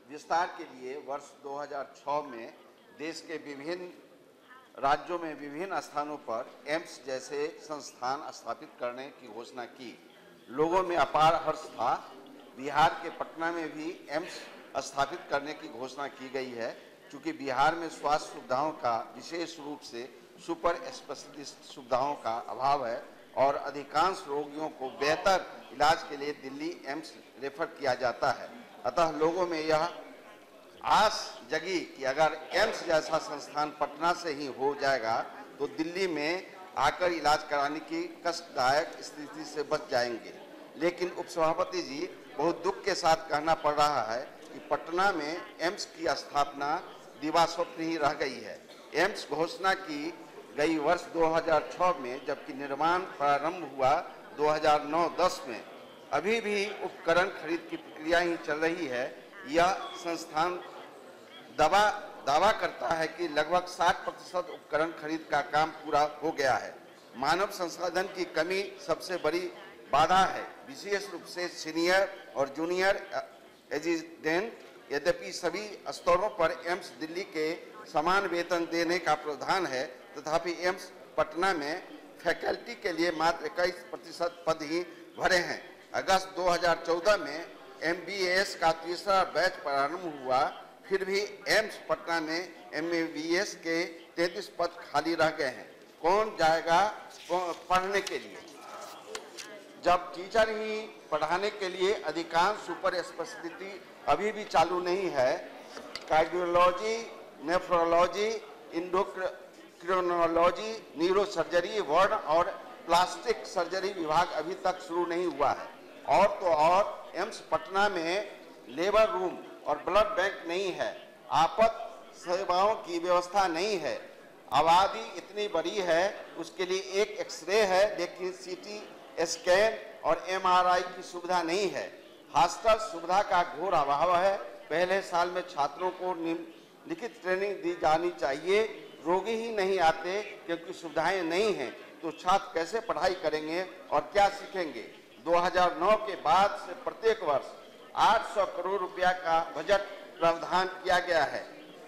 विस्तार के लिए वर्ष 2006 में देश के विभिन्न राज्यों में विभिन्न स्थानों पर एम्स जैसे संस्थान स्थापित करने की घोषणा की लोगों में अपार हर्ष था बिहार के पटना में भी एम्स स्थापित करने की घोषणा की गई है क्योंकि बिहार में स्वास्थ्य सुविधाओं का विशेष रूप से सुपर स्पेशलिस्ट सुविधाओं का अभाव है और अधिकांश रोगियों को बेहतर इलाज के लिए दिल्ली एम्स रेफर किया जाता है। अतः लोगों में यह आस जगी कि अगर एम्स जैसा संस्थान पटना से ही हो जाएगा तो दिल्ली में आकर इलाज कराने की कष्टदायक स्थिति से बच जाएँगे। लेकिन उपसभापति जी, बहुत दुख के साथ कहना पड़ रहा है कि पटना में एम्स की स्थापना दिवास्वप्न ही रह गई है। एम्स घोषणा की गई वर्ष 2006 में, जबकि निर्माण प्रारंभ हुआ 2009-10 में। अभी भी उपकरण खरीद की प्रक्रिया ही चल रही है। यह संस्थान दवा, दावा करता है कि लगभग 60 प्रतिशत उपकरण खरीद का काम पूरा हो गया है। मानव संसाधन की कमी सबसे बड़ी बाधा है। विशेष रूप से सीनियर और जूनियर एजिडेंट यद्यपि सभी स्तरों पर एम्स दिल्ली के समान वेतन देने का प्रावधान है, तथापि एम्स पटना में फैकल्टी के लिए मात्र इक्कीस प्रतिशत पद ही भरे हैं। अगस्त 2014 में एमबीएस का तीसरा बैच प्रारंभ हुआ, फिर भी एम्स पटना में एमबीबीएस के 33 पद खाली रह गए हैं। कौन जाएगा पढ़ने के लिए? जब टीचर ही पढ़ाने के लिए अधिकांश सुपर स्पेशलिटी अभी भी चालू नहीं है। Cardiology nephrology endocrinology neuro surgery ward और प्लास्टिक सर्जरी विभाग अभी तक शुरू नहीं हुआ है। और तो और एम्स पटना में लेबर रूम और ब्लड बैंक नहीं है। आपात सेवाओं की व्यवस्था नहीं है। आबादी इतनी बड़ी है, उसके लिए एक एक्सरे है, लेकिन सीटी स्कैन और एमआरआई की सुविधा नहीं है। हॉस्टल सुविधा का घोर अभाव है। पहले साल में छात्रों को निम्नलिखित ट्रेनिंग दी जानी चाहिए। रोगी ही नहीं आते क्योंकि सुविधाएँ नहीं हैं। तो छात्र कैसे पढ़ाई करेंगे और क्या सीखेंगे? 2009 के बाद से प्रत्येक वर्ष 800 करोड़ रुपया का बजट प्रावधान किया गया है,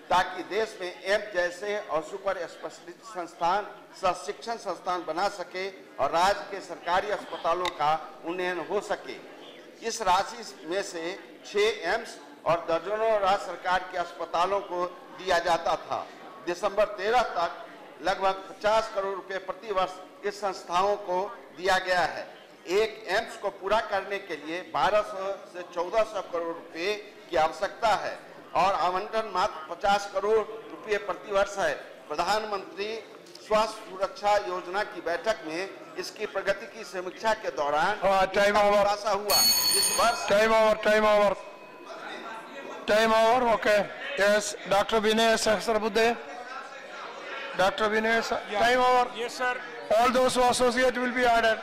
ताकि देश में एम्स जैसे और सुपर स्पेशलिस्ट संस्थान शिक्षण संस्थान बना सके और राज्य के सरकारी अस्पतालों का उन्नयन हो सके। इस राशि में से छह एम्स और दर्जनों राज्य सरकार के अस्पतालों को दिया जाता था। दिसंबर 13 तक लगभग 50 करोड़ रुपए प्रति वर्ष इस संस्थाओं को दिया गया है। एक एम्स को पूरा करने के लिए 1200 से 1400 करोड़ रुपए की आवश्यकता है और आवंटन मात्र 50 करोड़ रुपए प्रति वर्ष है। प्रधानमंत्री स्वास्थ्य सुरक्षा योजना की बैठक में इसकी प्रगति की समीक्षा के दौरान हाँ, टाइम ओवर। खुलासा हुआ इस वर्ष Time over, time over. Time over, okay. Yes, Dr. Vinay Sahasrabudhe. Dr. Vinay, Sa- time over. Yes, sir. All those who associate will be added.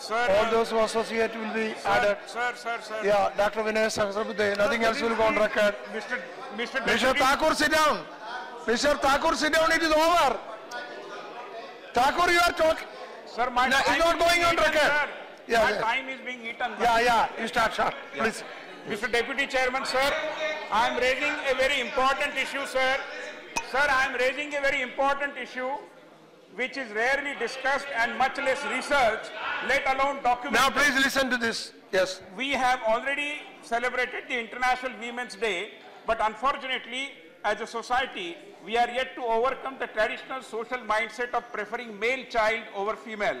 Sir, All uh, those who associate will be Sir, added. sir, sir, sir. Yeah, Dr. Vinay Sahasrabudhe, nothing else will go on record. Mr. Mr. Mr. Thakur, sit down. Mr. Thakur, sit down, it is over. Thakur, you are talking. Sir, my No, time not is going being on eaten, record. sir. Yeah, My yeah. time is being eaten. Yeah, yeah, you start, Yeah. please. Mr. Deputy Chairman, sir, I am raising a very important issue, sir. Sir, I am raising a very important issue which is rarely discussed and much less researched, let alone documented. Now please listen to this. Yes. We have already celebrated the International Women's Day, but unfortunately, as a society, we are yet to overcome the traditional social mindset of preferring male child over female.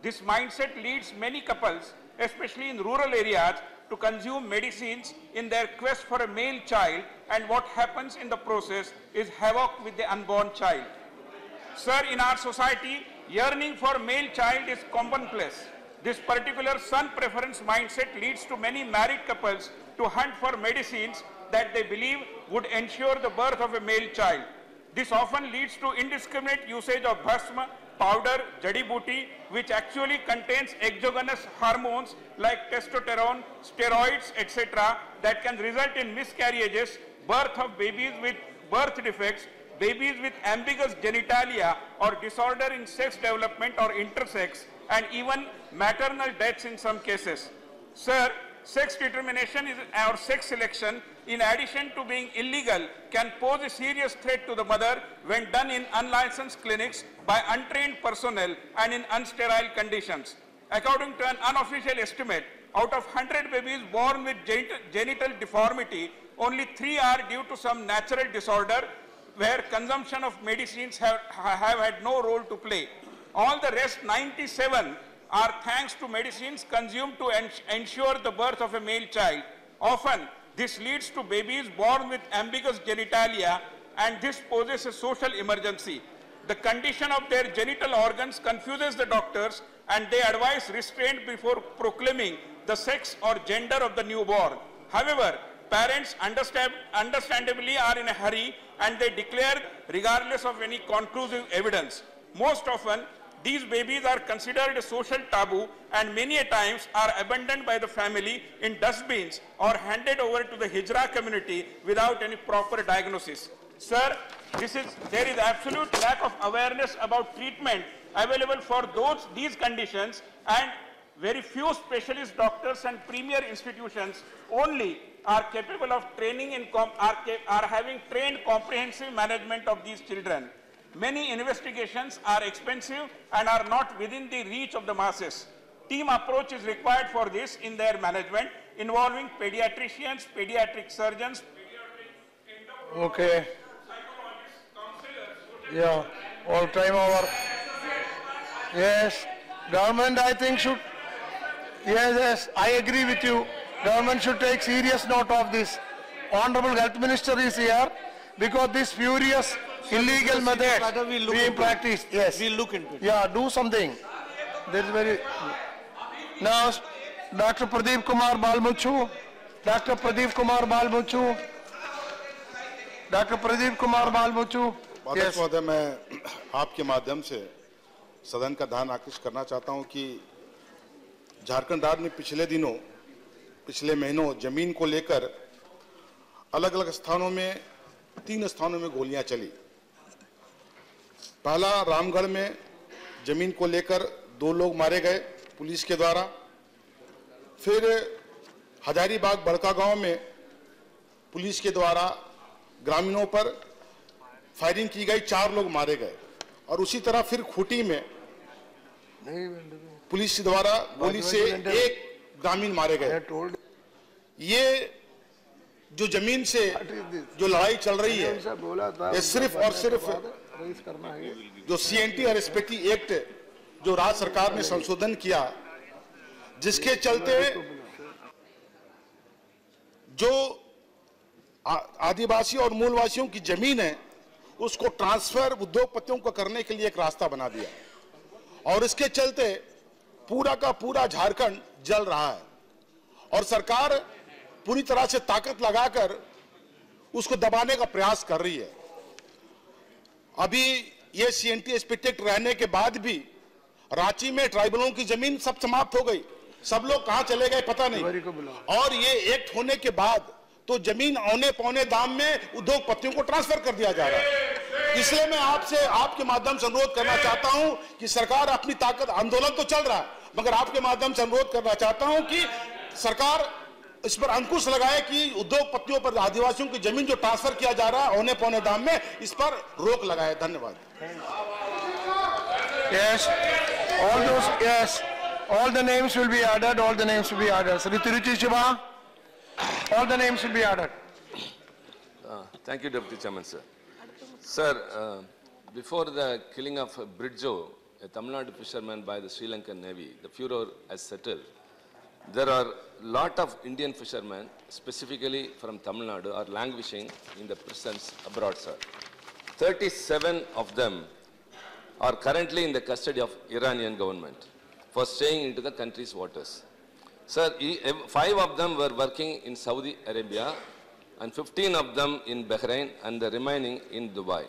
This mindset leads many couples, especially in rural areas, to consume medicines in their quest for a male child, and what happens in the process is havoc with the unborn child. Sir, in our society, yearning for male child is commonplace. This particular son preference mindset leads to many married couples to hunt for medicines that they believe would ensure the birth of a male child. This often leads to indiscriminate usage of bhasma, powder, jadi booty, which actually contains exogenous hormones like testosterone, steroids, etc., that can result in miscarriages, birth of babies with birth defects, babies with ambiguous genitalia or disorder in sex development or intersex, and even maternal deaths in some cases. Sir, sex determination is, or sex selection, in addition to being illegal, can pose a serious threat to the mother when done in unlicensed clinics by untrained personnel and in unsterile conditions. According to an unofficial estimate, out of 100 babies born with genital deformity, only three are due to some natural disorder where consumption of medicines have, have had no role to play. All the rest 97 are thanks to medicines consumed to ens- ensure the birth of a male child. Often, this leads to babies born with ambiguous genitalia and this poses a social emergency. The condition of their genital organs confuses the doctors and they advise restraint before proclaiming the sex or gender of the newborn. However, parents understand, understandably are in a hurry and they declare regardless of any conclusive evidence. Most often, these babies are considered a social taboo and many a times are abandoned by the family in dustbins or handed over to the Hijra community without any proper diagnosis. Sir, is, there is absolute lack of awareness about treatment available for those, these conditions and very few specialist doctors and premier institutions only are capable of training in are, are having trained comprehensive management of these children. Many investigations are expensive and are not within the reach of the masses. Team approach is required for this in their management involving pediatricians, pediatric surgeons, Okay. Yeah, all time over. Yes, government I think should, yes, yes, I agree with you. Government should take serious note of this. Honorable Health Minister is here because this furious illegal method we look being practiced, yes. We'll look into it. Yeah, do something. That is very, now, Dr. Pradeep Kumar Balmuchu, Dr. Pradeep Kumar Balmuchu, Dr. Pradeep Kumar Balmuchu. अध्यक्ष महोदय मैं आपके माध्यम से सदन का ध्यान आकृष्ट करना चाहता हूँ कि झारखंड राज्य में पिछले दिनों पिछले महीनों ज़मीन को लेकर अलग अलग स्थानों में तीन स्थानों में गोलियाँ चली पहला रामगढ़ में ज़मीन को लेकर दो लोग मारे गए पुलिस के द्वारा। फिर हजारीबाग बड़का गाँव में पुलिस के द्वारा ग्रामीणों पर फायरिंग की गई चार लोग मारे गए। और उसी तरह फिर खूटी में पुलिस द्वारा गोली से एक ग्रामीण मारे गए। ये जो ज़मीन से जो लड़ाई चल रही है ये सिर्फ़ और सिर्फ़ जो सीएनटी और एसपीटी एक्ट जो राज्य सरकार ने संशोधन किया, जिसके चलते जो आदिवासी और मूलवासियों की ज़मीन है, उसको ट्रांसफ़र उद्योगपतियों को करने के लिए एक रास्ता बना दिया। और इसके चलते पूरा का पूरा झारखंड जल रहा है। और सरकार पूरी तरह से ताकत लगाकर उसको दबाने का प्रयास कर रही है। अभी ये सीएनटी एसपीटेक्ट रहने के बाद भी रांची में ट्राइबलों की ज़मीन सब समाप्त हो गई। सब लोग कहाँ चले गए पता नहीं। और ये एक्ट होने के बाद तो ज़मीन औने पौने दाम में उद्योगपतियों को ट्रांसफ़र कर दिया जा रहा है। इसलिए मैं आपसे आपके माध्यम से अनुरोध करना चाहता हूँ कि सरकार अपनी ताकत आंदोलन तो चल रहा है मगर आपके माध्यम से अनुरोध करना चाहता हूँ कि सरकार इस पर अंकुश लगाए कि उद्योगपतियों पर आदिवासियों की ज़मीन जो ट्रांसफ़र किया जा रहा है होने पौने दाम में इस पर रोक लगाए धन्यवाद। Yes all those yes all the names will be added all the names will be added Shri Tiruchi Siva all the names will be added thank you deputy chairman sir sir before the killing of Brijo a Tamil Nadu fisherman by the Sri Lankan navy the furore has settled There are a lot of Indian fishermen, specifically from Tamil Nadu, are languishing in the prisons abroad, sir. 37 of them are currently in the custody of Iranian government for staying into the country's waters. Sir, five of them were working in Saudi Arabia and 15 of them in Bahrain and the remaining in Dubai.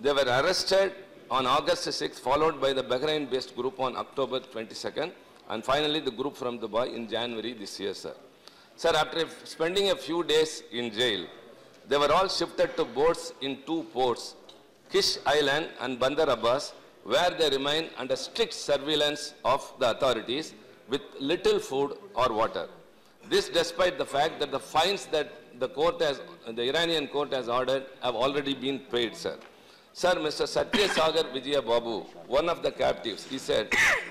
They were arrested on August 6th, followed by the Bahrain-based group on October 22nd, and finally the group from Dubai in January this year, sir. Sir, after spending a few days in jail, they were all shifted to boats in two ports, Kish Island and Bandar Abbas, where they remain under strict surveillance of the authorities with little food or water. This despite the fact that the fines that the court has, the Iranian court has ordered have already been paid, sir. Sir, Mr. Satya Sagar Vijaya Babu, one of the captives, he said,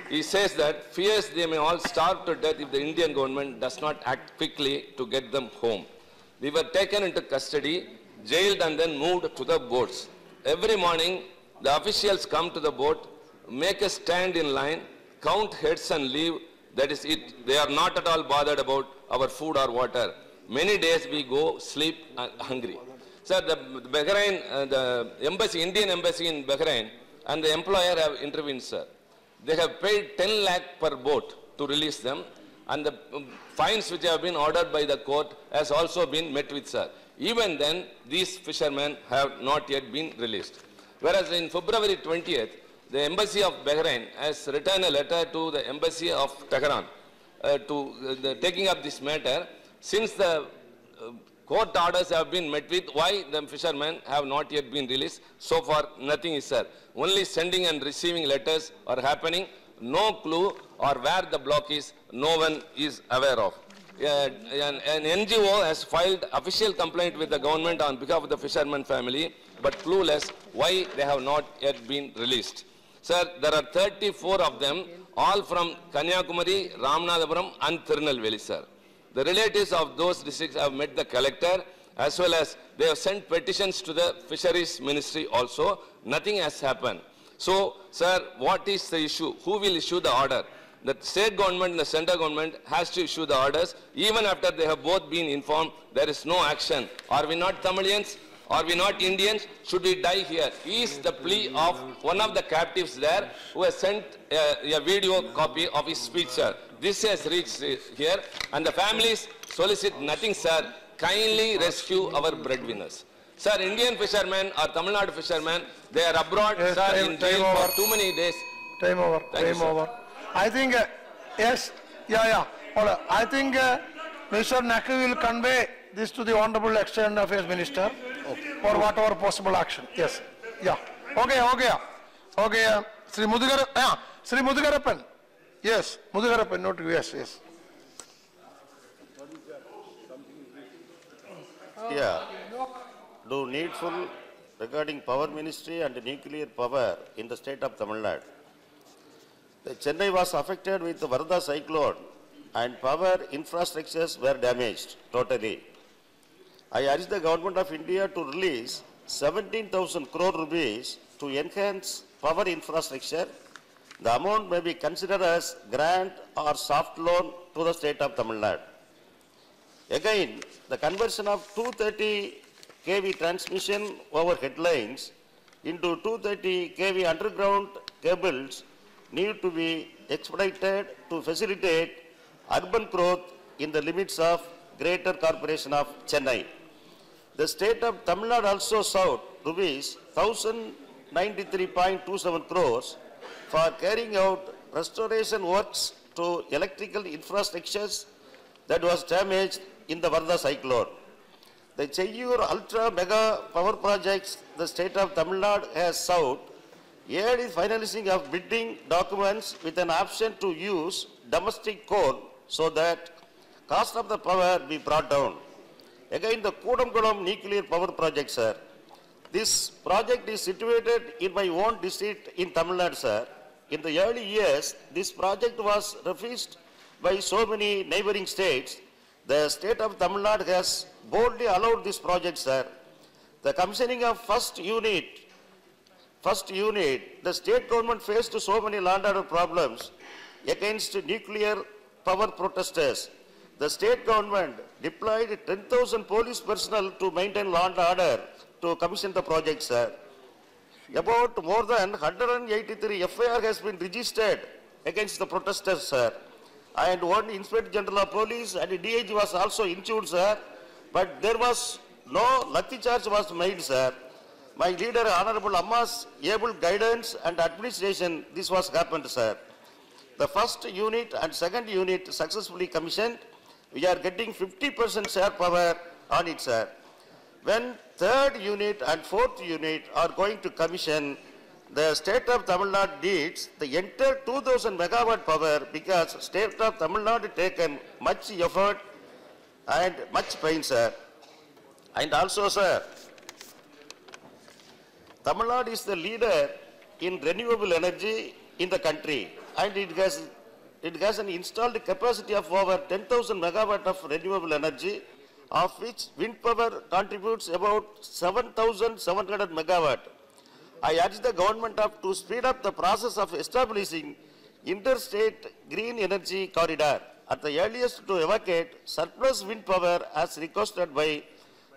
he says that fears they may all starve to death if the Indian government does not act quickly to get them home. We were taken into custody, jailed and then moved to the boats. Every morning, the officials come to the boat, make a stand in line, count heads and leave. That is it. They are not at all bothered about our food or water. Many days we go sleep uh, hungry. Sir, the Bahrain, uh, the embassy, Indian embassy in Bahrain and the employer have intervened, sir. They have paid 10 lakh per boat to release them and the um, fines which have been ordered by the court has also been met with, sir. Even then, these fishermen have not yet been released. Whereas in February 20th, the embassy of Bahrain has written a letter to the embassy of Tehran uh, to uh, the, taking up this matter. Since the uh, court orders have been met with, why the fishermen have not yet been released? So far, nothing is, sir. Only sending and receiving letters are happening. No clue or where the block is, no one is aware of. Uh, an, an NGO has filed official complaint with the government on behalf of the fisherman family, but clueless why they have not yet been released. Sir, there are 34 of them, all from Kanyakumari, Ramanathapuram and Tirunelveli, sir. The relatives of those districts have met the collector as well as they have sent petitions to the fisheries ministry also. Nothing has happened. So, sir, what is the issue? Who will issue the order? The state government and the central government has to issue the orders. Even after they have both been informed, there is no action. Are we not Tamilians? Are we not Indians? Should we die here? Is the plea of one of the captives there who has sent a, a video copy of his speech, sir. This has reached uh, here and the families solicit nothing, sir. Kindly rescue our breadwinners. Sir, Indian fishermen or Tamil Nadu fishermen, they are abroad, Yes, sir, time- in jail over. for too many days. Time over, Thank time sir. over. I think, uh, yes, yeah, yeah. Hold on. I think uh, Mr. Naqvi will convey this to the Honorable External Affairs Minister for whatever possible action. Yes, yeah. Okay, okay, okay. Sri Mudugar, yeah, Sri Muthukaruppan. Yes, Muthukaruppan, not yes, yes. Yeah. Do needful regarding power ministry and nuclear power in the state of Tamil Nadu. The Chennai was affected with the Varda cyclone and power infrastructures were damaged totally. I urge the government of India to release 17,000 crore rupees to enhance power infrastructure. The amount may be considered as grant or soft loan to the state of Tamil Nadu. Again, the conversion of 230 kV transmission over headlines into 230 kV underground cables need to be expedited to facilitate urban growth in the limits of Greater Corporation of Chennai. The state of Tamil Nadu also sought rupees 1093.27 crores for carrying out restoration works to electrical infrastructures that was damaged in the Varda cyclone. The Cheyyur Ultra Mega Power Projects the state of Tamil Nadu has sought aid in finalizing of bidding documents with an option to use domestic coal so that cost of the power be brought down. Again, the Kudankulam nuclear power project, sir. This project is situated in my own district in Tamil Nadu, sir. In the early years, this project was refused by so many neighboring states. The state of Tamil Nadu has boldly allowed this project, sir. The commissioning of first unit, first unit, the state government faced so many land order problems against nuclear power protesters. The state government deployed 10,000 police personnel to maintain law and order to commission the project, sir. About more than 183 FIR has been registered against the protesters, sir. And one Inspector General of Police and DIG was also insured, sir. But there was no lathi charge was made, sir. My leader, Honorable Amma's able guidance and administration, this was happened, sir. The first unit and second unit successfully commissioned. We are getting 50% share power on it, sir. When third unit and fourth unit are going to commission, the state of Tamil Nadu needs the entire 2000 megawatt power because state of Tamil Nadu taken much effort and much pain, sir. And also, sir, Tamil Nadu is the leader in renewable energy in the country and it has, it has an installed capacity of over 10,000 megawatt of renewable energy of which wind power contributes about 7,700 megawatt. I urge the government of to speed up the process of establishing interstate green energy corridor at the earliest to evacuate surplus wind power as requested by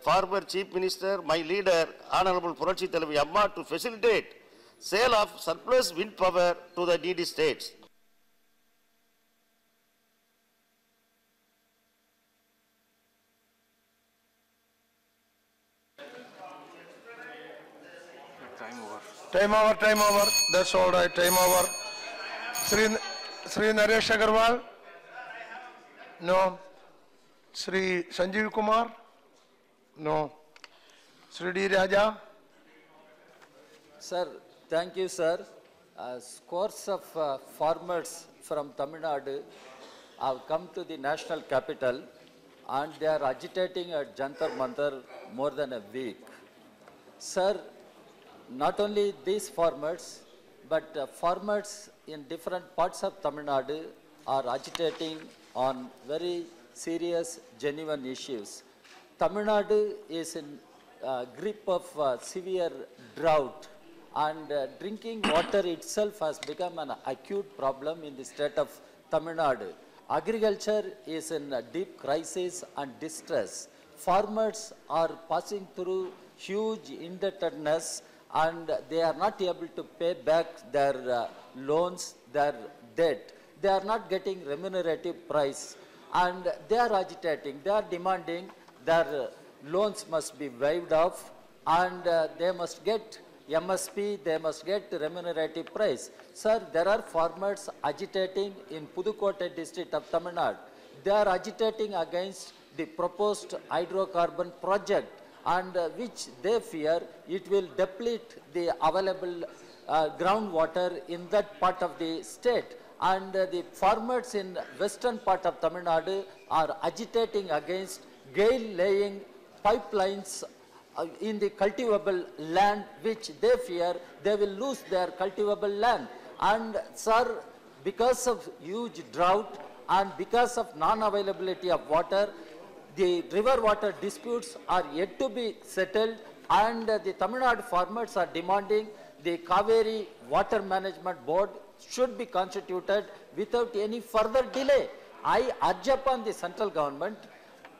former Chief Minister, my leader, Honorable Puratchi Thalaivi Amma to facilitate sale of surplus wind power to the needy states. Time over, time over. That's all right, time over. Sri, Sri Naresh Agarwal? No. Sri Sanjeev Kumar? No. Sri D. Raja? Sir, thank you, sir. Uh, scores of uh, farmers from Tamil Nadu have come to the national capital and they are agitating at Jantar Mantar more than a week. Sir, not only these farmers, but uh, farmers in different parts of Tamil Nadu are agitating on very serious, genuine issues. Tamil Nadu is in uh, grip of uh, severe drought and uh, drinking water itself has become an acute problem in the state of Tamil Nadu. Agriculture is in a deep crisis and distress. Farmers are passing through huge indebtedness and they are not able to pay back their uh, loans, their debt. They are not getting remunerative price and they are agitating, they are demanding their uh, loans must be waived off and uh, they must get MSP, they must get remunerative price. Sir, there are farmers agitating in Pudukkottai district of Tamil Nadu. They are agitating against the proposed hydrocarbon project and which they fear it will deplete the available uh, groundwater in that part of the state. And the farmers in western part of Tamil Nadu are agitating against gale laying pipelines uh, in the cultivable land which they fear they will lose their cultivable land. And sir, because of huge drought and because of non-availability of water, the river water disputes are yet to be settled and the Tamil Nadu farmers are demanding the Kaveri Water Management Board should be constituted without any further delay. I urge upon the central government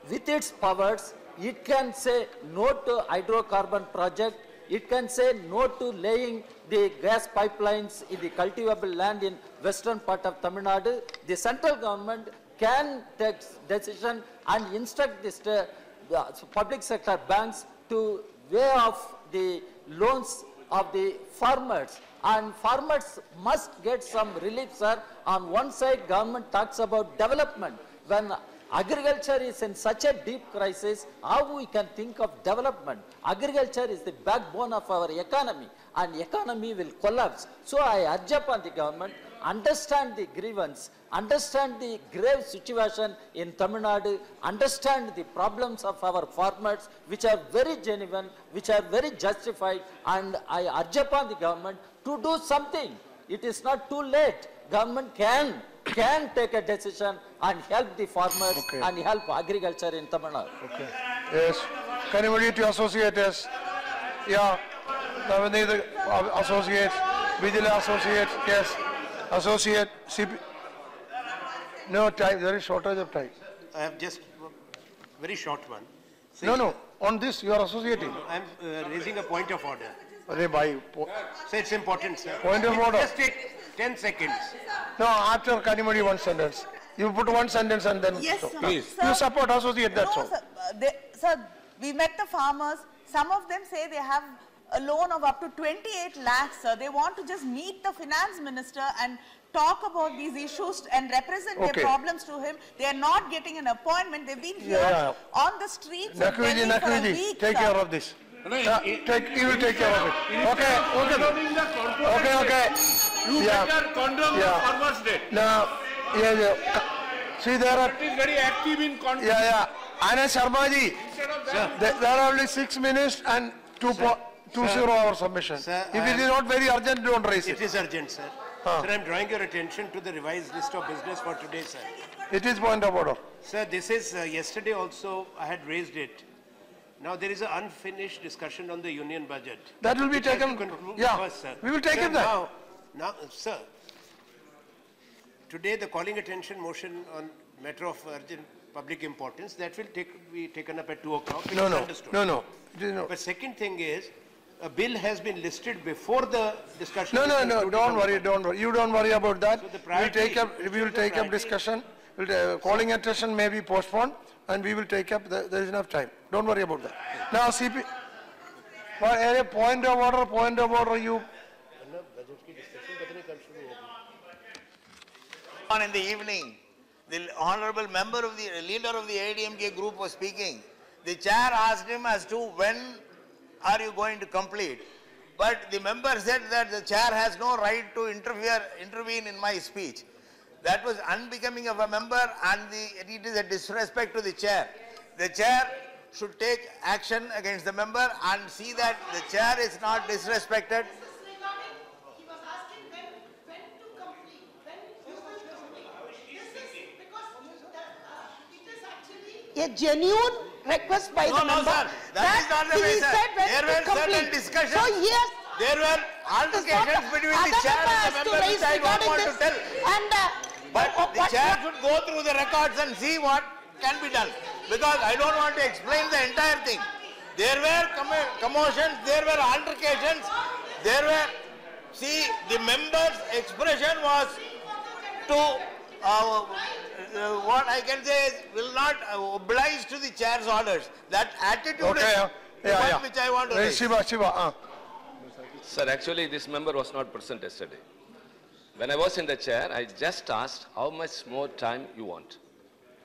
with its powers it can say no to hydrocarbon project, it can say no to laying the gas pipelines in the cultivable land in western part of Tamil Nadu. The central government can take decision and instruct the uh, public sector banks to waive off the loans of the farmers and farmers must get some relief, sir. On one side, government talks about development. When agriculture is in such a deep crisis, how we can think of development? Agriculture is the backbone of our economy and economy will collapse. So I urge upon the government, understand the grievance, understand the grave situation in Tamil Nadu, understand the problems of our farmers, which are very genuine, which are very justified, and I urge upon the government to do something. It is not too late. Government can can take a decision and help the farmers Okay. and help agriculture in Tamil Nadu. Okay. Yes. Can anybody to associate us? Yeah. Uh, associate. Vijay associate. Yes. Associate. CP. No time. There is shortage of time. I have just very short one. No, no. On this, you are associating. I am uh, raising a point of order. Arey bhai. po- So it's important, sir. Point of order. Just take 10 seconds. No, after Kanimozhi one sentence. You put one sentence and then. Yes, so- sir. Please. Sir- You support associate, that's No, all. sir, they, sir, we met the farmers. Some of them say they have a loan of up to 28 lakhs, sir. They want to just meet the finance minister and talk about these issues and represent Okay. their problems to him. They are not getting an appointment. They've been here Yeah. on the streets of Naqviji, Delhi for a Naqviji, week, take sir. care of this. Uh, take, you will take care of it. Okay, okay. Okay, okay. You Yeah. better condemn the Yeah. farmers' day. Now, yeah, yeah. See, there are, It is very active in condemning. yeah, yeah. Anand Sharma ji, there there are only six minutes and two, po- two Sir. zero hour submission. Sir, If I it is not very urgent, don't raise It it. is urgent, sir. Sir, I'm drawing your attention to the revised list of business for today, sir. It is point of order. Sir, this is, uh, yesterday also I had raised it. Now there is an unfinished discussion on the union budget. That will be to taken- yeah, first, sir. we will take Sir, it then. Now, now, sir, today the calling attention motion on matter of urgent public importance, that will take, be taken up at 2 o'clock. No, no, no, no. It is. But second thing is, a bill has been listed before the discussion. No, no, no, don't worry, the- don't worry. You don't worry about that. the We'll take up, we will take up discussion. We'll, ta- calling attention may be postponed and we will take up, the- there is enough time. Don't worry about that. Now CP, well, uh, area point of order, point of order, you, On in the evening, the honorable member of the, leader of the ADMK group was speaking. The chair asked him as to when are you going to complete? But the member said that the chair has no right to interfere, intervene in my speech. That was unbecoming of a member and the, it is a disrespect to the chair. The chair should take action against the member and see that the chair is not disrespected. A genuine request by No, the no, member. sir. That is not the he way, sir. There were certain complete. discussions. So yes. There were altercations between the chair and the member which I don't want to tell. And uh, But the chair should go through the records and see what can be done. Because I don't want to explain the entire thing. There were commo- commotions, there were altercations, there were, see, the member's expression was to, uh, uh, what I can say is, will not uh, oblige to the chair's orders. That attitude is yeah, the yeah, one yeah. which I want to Hey, raise. Shiva, Shiva, uh. Sir, actually, this member was not present yesterday. When I was in the chair, I just asked how much more time you want.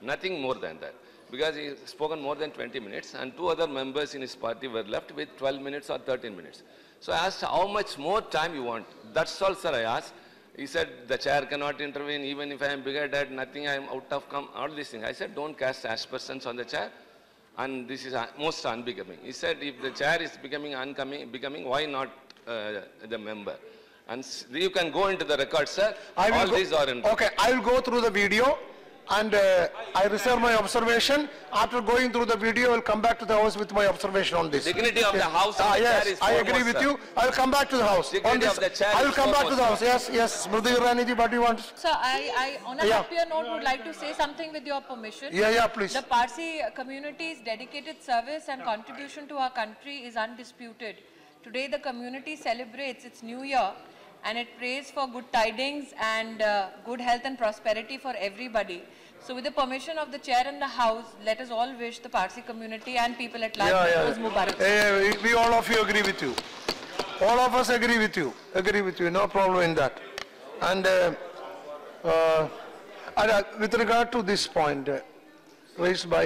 Nothing more than that. Because he spoken more than 20 minutes and two other members in his party were left with 12 minutes or 13 minutes. So I asked how much more time you want. That's all, sir, I asked. He said, the chair cannot intervene even if I am bigger dad, nothing, I am out of come, all these things. I said, don't cast aspersions on the chair and this is most unbecoming. He said, if the chair is becoming uncoming, becoming, why not uh, the member? And you can go into the record, sir. I will All go- these are in. Okay, I will go through the video and uh, I reserve my observation. After going through the video, I will come back to the house with my observation on this. Dignity of the house and Ah, the yes, chair is I agree with sir. you. I will come back to the house. on this. of the chair I will come back to the house. Yes, yes. Smriti Irani ji, what do you want? Sir, I, I, on a Yeah. happier note, would like to say something with your permission. Yeah, yeah, please. The Parsi community's dedicated service and contribution to our country is undisputed. Today, the community celebrates its new year and it prays for good tidings and uh, good health and prosperity for everybody. So, with the permission of the chair and the house, let us all wish the Parsi community and people at large Yeah, Rose yeah. Mubarak. We- we all of you agree with you. All of us agree with you, agree with you, no problem in that. And uh, uh, and, uh, with regard to this point uh, raised by,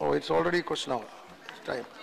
oh, it's already question hour, it's time.